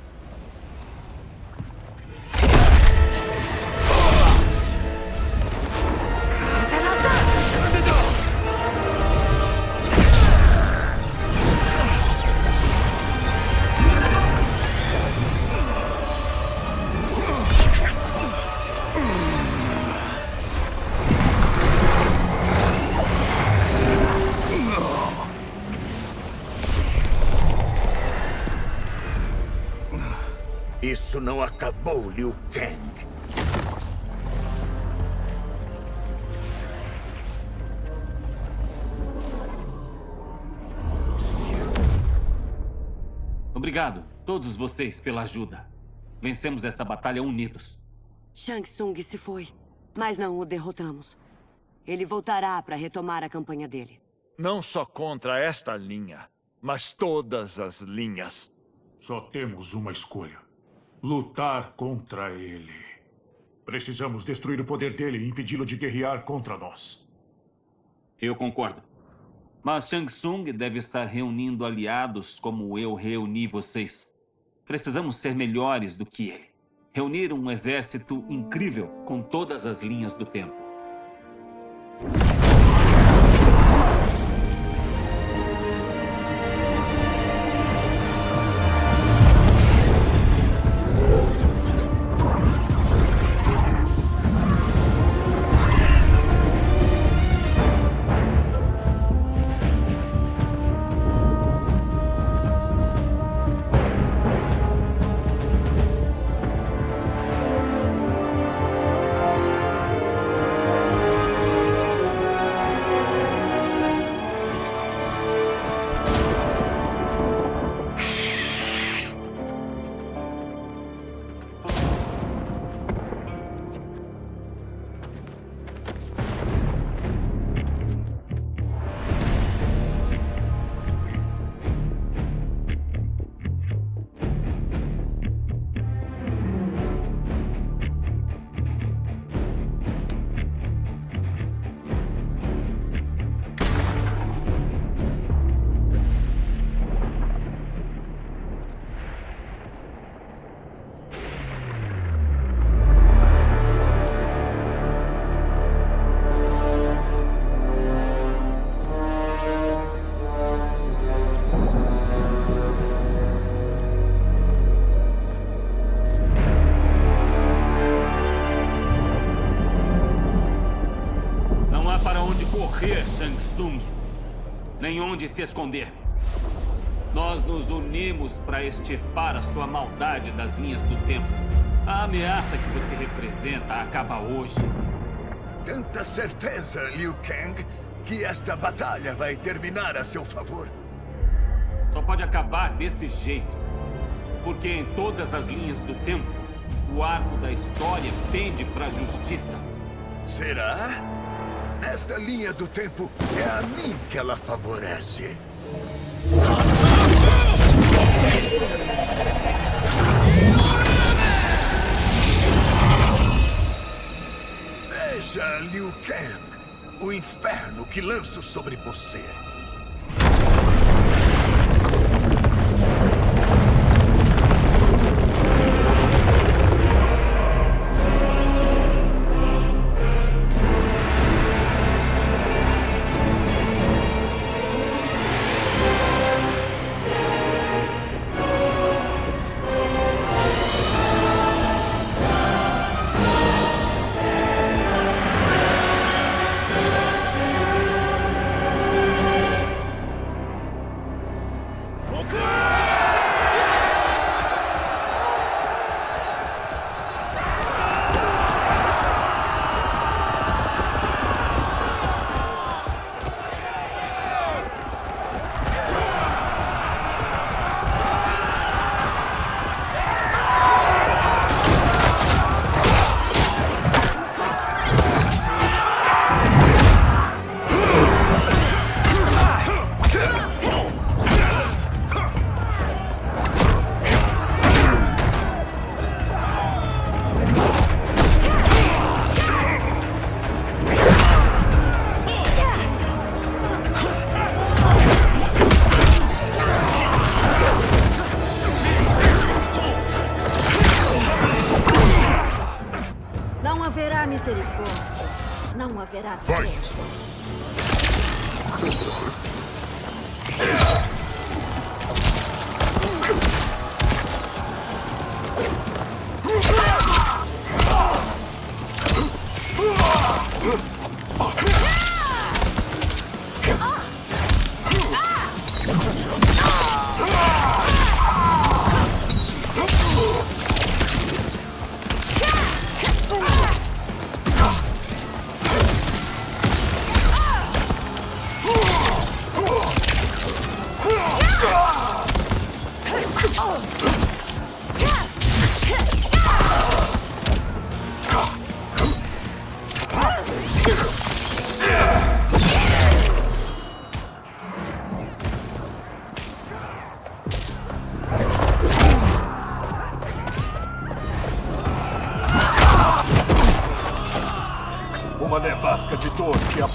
Isso não acabou, Liu Kang. Obrigado, todos vocês, pela ajuda. Vencemos essa batalha unidos. Shang Tsung se foi, mas não o derrotamos. Ele voltará para retomar a campanha dele. Não só contra esta linha, mas todas as linhas. Só temos uma escolha: lutar contra ele. Precisamos destruir o poder dele e impedi-lo de guerrear contra nós. Eu concordo. Mas Shang Tsung deve estar reunindo aliados como eu reuni vocês. Precisamos ser melhores do que ele. Reunir um exército incrível com todas as linhas do tempo. Onde se esconder. Nós nos unimos para extirpar a sua maldade das linhas do tempo. A ameaça que você representa acaba hoje. Tanta certeza, Liu Kang, que esta batalha vai terminar a seu favor. Só pode acabar desse jeito. Porque em todas as linhas do tempo, o arco da história pende para a justiça. Será? Nesta linha do tempo, é a mim que ela favorece. Veja, Liu Kang, o inferno que lanço sobre você.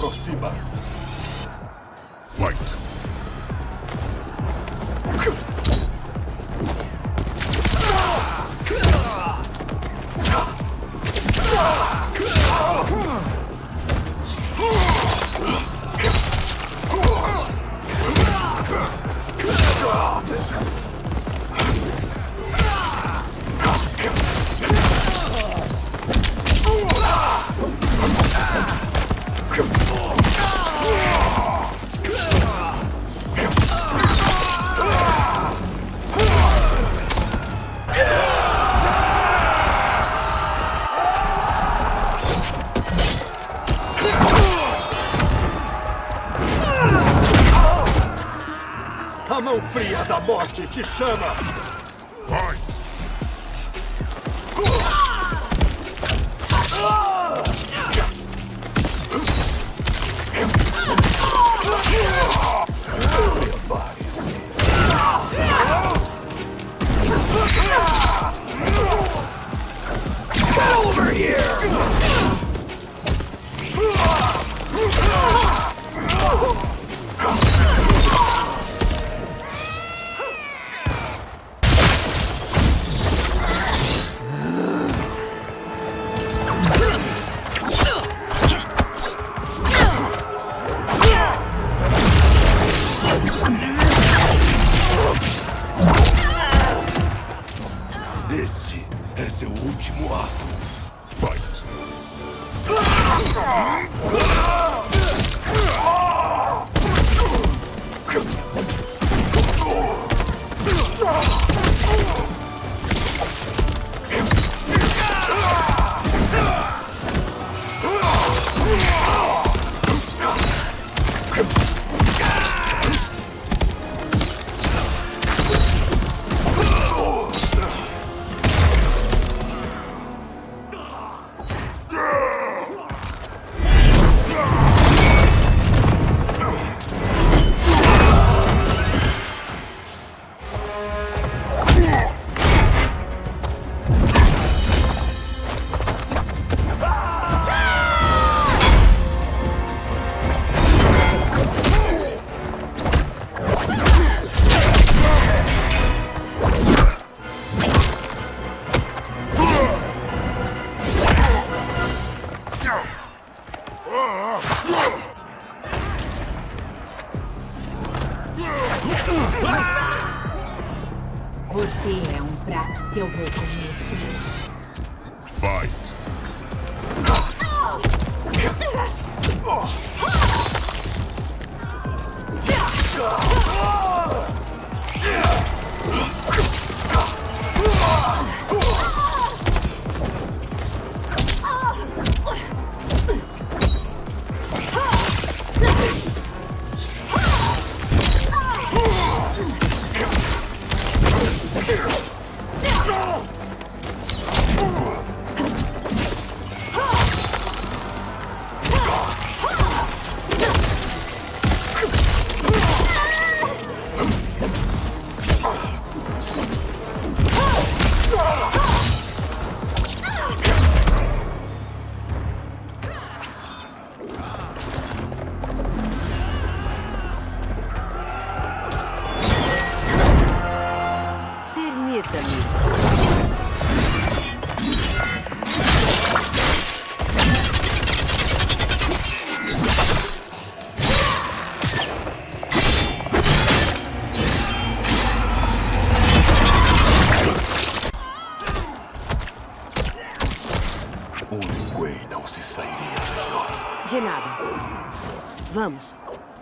aproxima.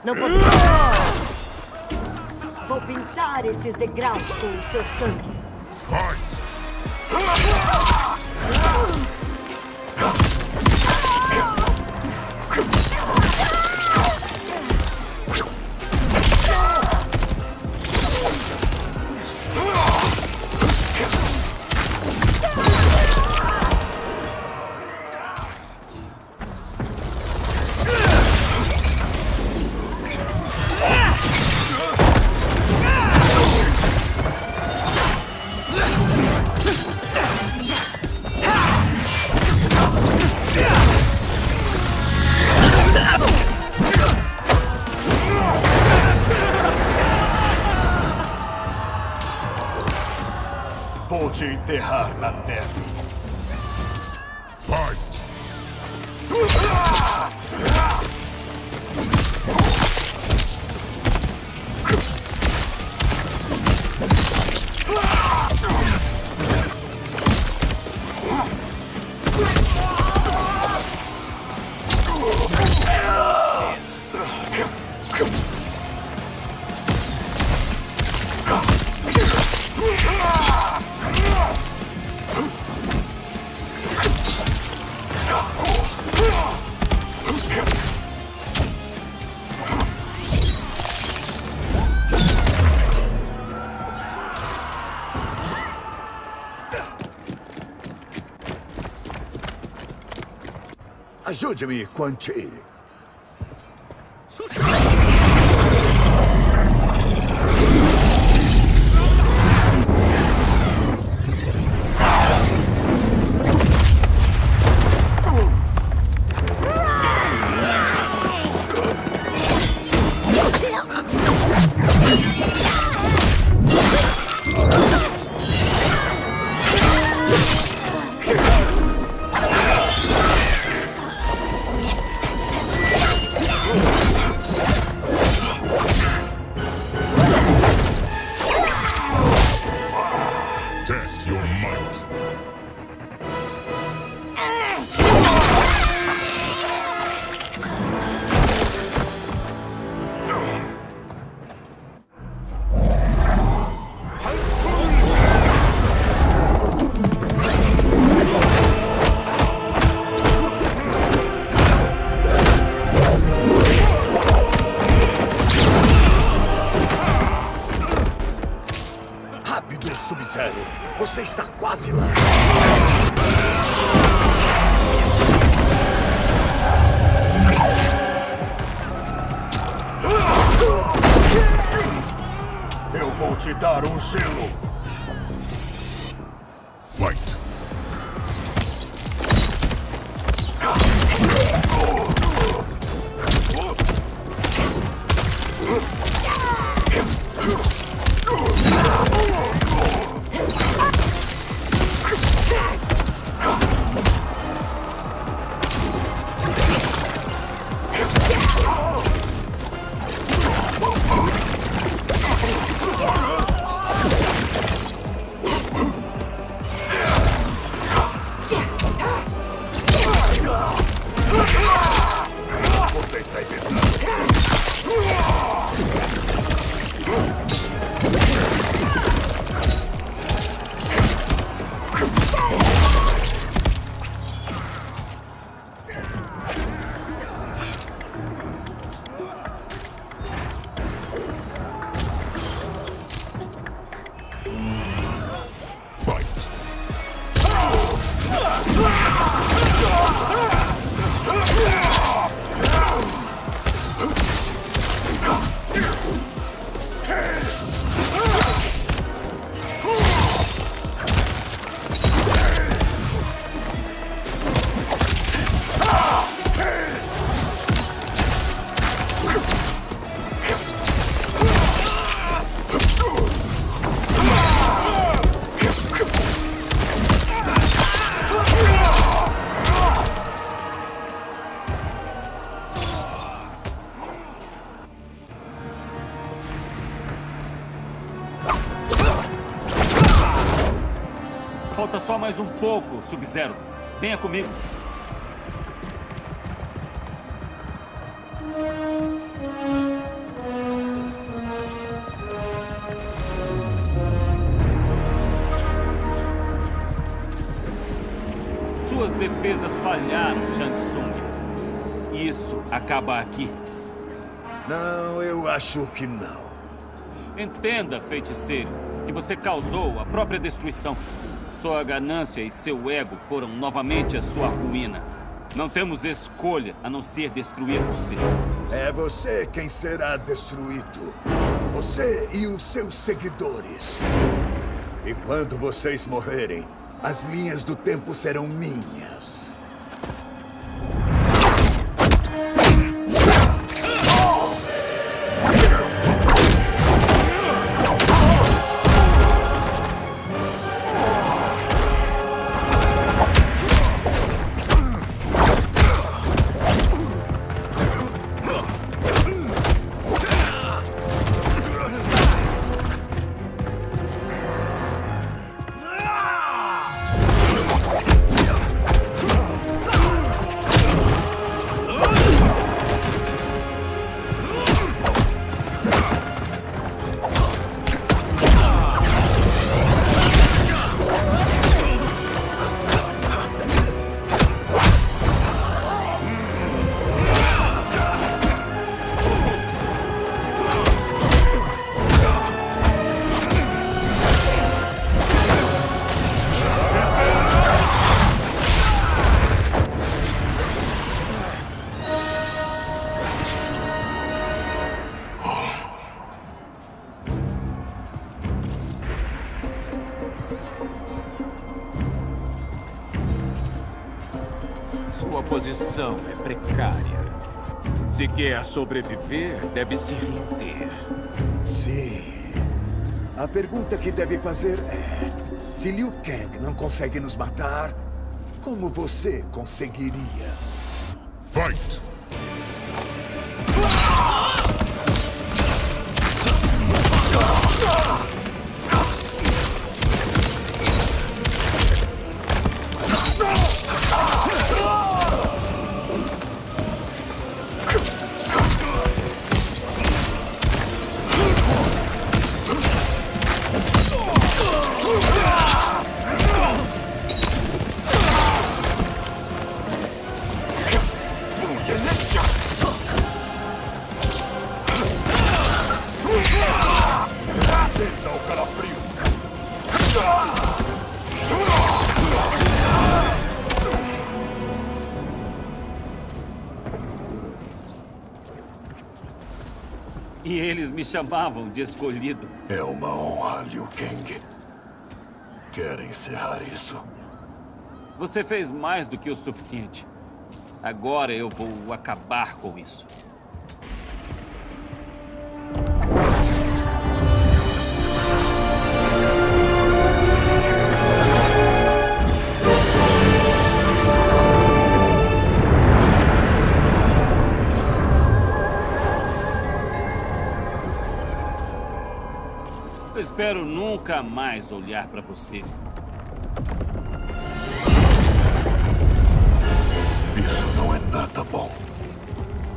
Não pode... Vou pintar esses degraus com o seu sangue. Ajude-me, Quan Chi. Só mais um pouco, Sub-Zero. Venha comigo. Suas defesas falharam, Shang Tsung. Isso acaba aqui. Não, eu acho que não. Entenda, feiticeiro, que você causou a própria destruição. Sua ganância e seu ego foram novamente a sua ruína. Não temos escolha a não ser destruir você. É você quem será destruído. Você e os seus seguidores. E quando vocês morrerem, as linhas do tempo serão minhas. Posição é precária. Se quer sobreviver, deve se render. Sim. A pergunta que deve fazer é: se Liu Kang não consegue nos matar, como você conseguiria? Chamavam de escolhido. É uma honra, Liu Kang. Quer encerrar isso? Você fez mais do que o suficiente. Agora eu vou acabar com isso. Nunca mais olhar pra você. Isso não é nada bom.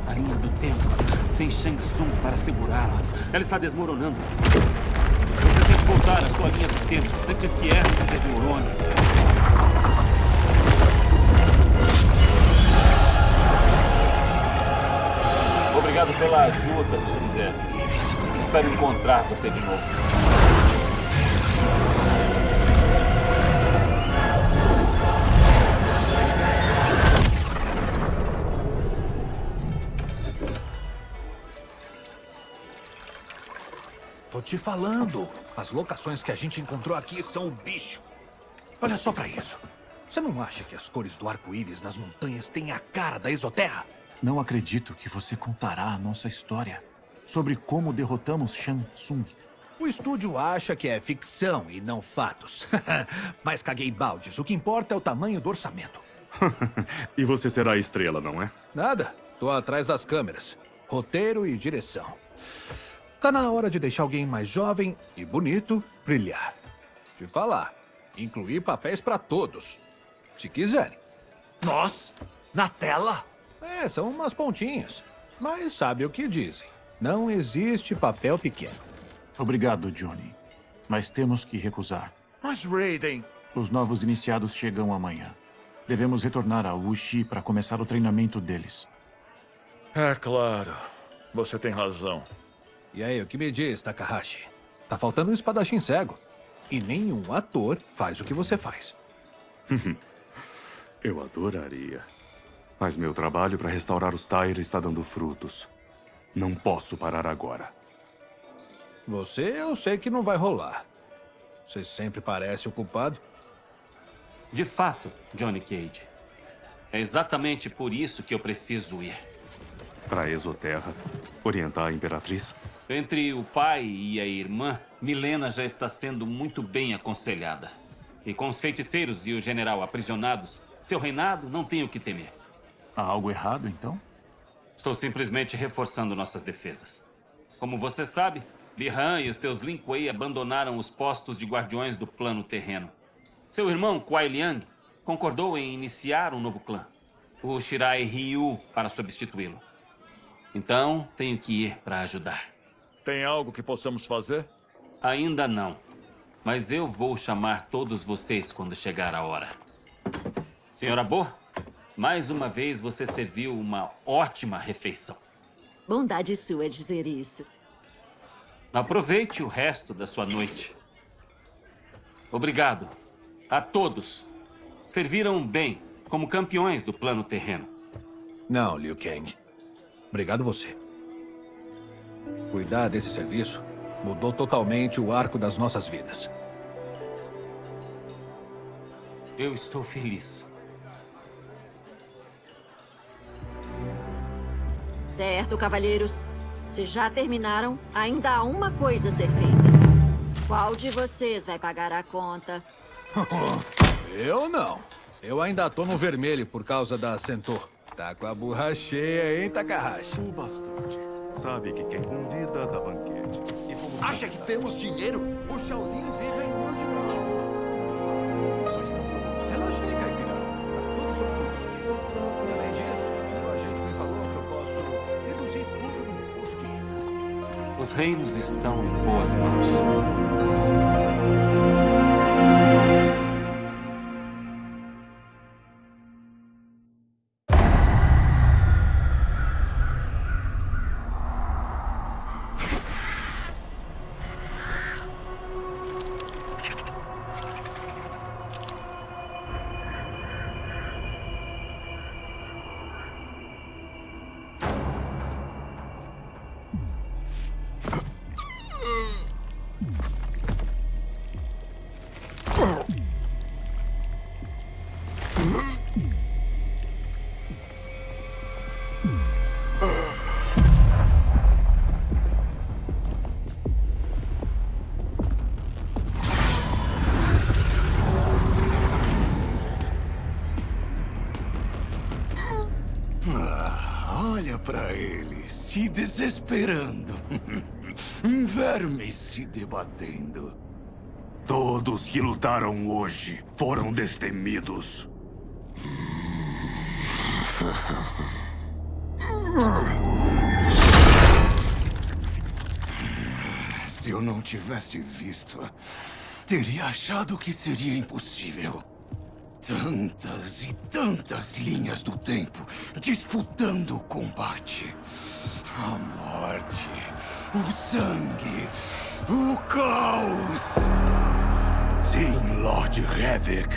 A linha do tempo, sem Shang Tsung para segurá-la. Ela está desmoronando. Você tem que voltar à sua linha do tempo antes que esta desmorone. Obrigado pela ajuda, Sub-Zero. Espero encontrar você de novo. Te falando. As locações que a gente encontrou aqui são o bicho. Olha só pra isso. Você não acha que as cores do arco-íris nas montanhas têm a cara da Exoterra? Não acredito que você contará a nossa história sobre como derrotamos Shang Tsung. O estúdio acha que é ficção e não fatos. Mas caguei baldes. O que importa é o tamanho do orçamento. e você será a estrela, não é? Nada. Tô atrás das câmeras. Roteiro e direção. Tá na hora de deixar alguém mais jovem e bonito brilhar. De falar. Incluir papéis pra todos. Se quiserem. Nós? Na tela? É, são umas pontinhas. Mas sabe o que dizem. Não existe papel pequeno. Obrigado, Johnny. Mas temos que recusar. Mas Raiden... Os novos iniciados chegam amanhã. Devemos retornar a Wuxi para começar o treinamento deles. É claro. Você tem razão. E aí, o que me diz, Takahashi? Tá faltando um espadachim cego. E nenhum ator faz o que você faz. Eu adoraria. Mas meu trabalho para restaurar os Tyre está dando frutos. Não posso parar agora. Você, eu sei que não vai rolar. Você sempre parece o culpado. De fato, Johnny Cage. É exatamente por isso que eu preciso ir. Para a Exoterra, orientar a Imperatriz? Entre o pai e a irmã, Milena já está sendo muito bem aconselhada. E com os feiticeiros e o general aprisionados, seu reinado não tem o que temer. Há algo errado, então? Estou simplesmente reforçando nossas defesas. Como você sabe, Bihan e os seus Lin Kuei abandonaram os postos de guardiões do plano terreno. Seu irmão, Kuai Liang, concordou em iniciar um novo clã, o Shirai Ryu, para substituí-lo. Então, tenho que ir para ajudar. Tem algo que possamos fazer? Ainda não. Mas eu vou chamar todos vocês quando chegar a hora. Senhora Bo, mais uma vez você serviu uma ótima refeição. Bondade sua dizer isso. Aproveite o resto da sua noite. Obrigado a todos. Serviram bem como campeões do plano terreno. Não, Liu Kang. Obrigado você. Cuidar desse serviço mudou totalmente o arco das nossas vidas. Eu estou feliz. Certo, cavalheiros. Se já terminaram, ainda há uma coisa a ser feita. Qual de vocês vai pagar a conta? Eu não. Eu ainda tô no vermelho por causa da Centaur. Tá com a burra cheia, hein, Takahashi? Bastante. Sabe que quem convida dá banquete. E Acha que temos dinheiro? O Shaolin vive inutilmente. Só estou... Relaxei, Caipira. Tá tudo sob controle. Além disso, o agente me falou que eu posso reduzir tudo no imposto de renda. Os reinos estão em boas mãos. Desesperando. Um verme se debatendo. Todos que lutaram hoje foram destemidos. Se eu não tivesse visto, teria achado que seria impossível. Tantas e tantas linhas do tempo disputando o combate. A morte, o sangue, o caos. Sim, Lord Havoc.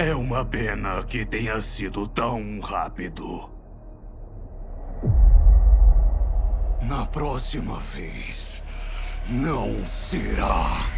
É uma pena que tenha sido tão rápido. Na próxima vez, não será.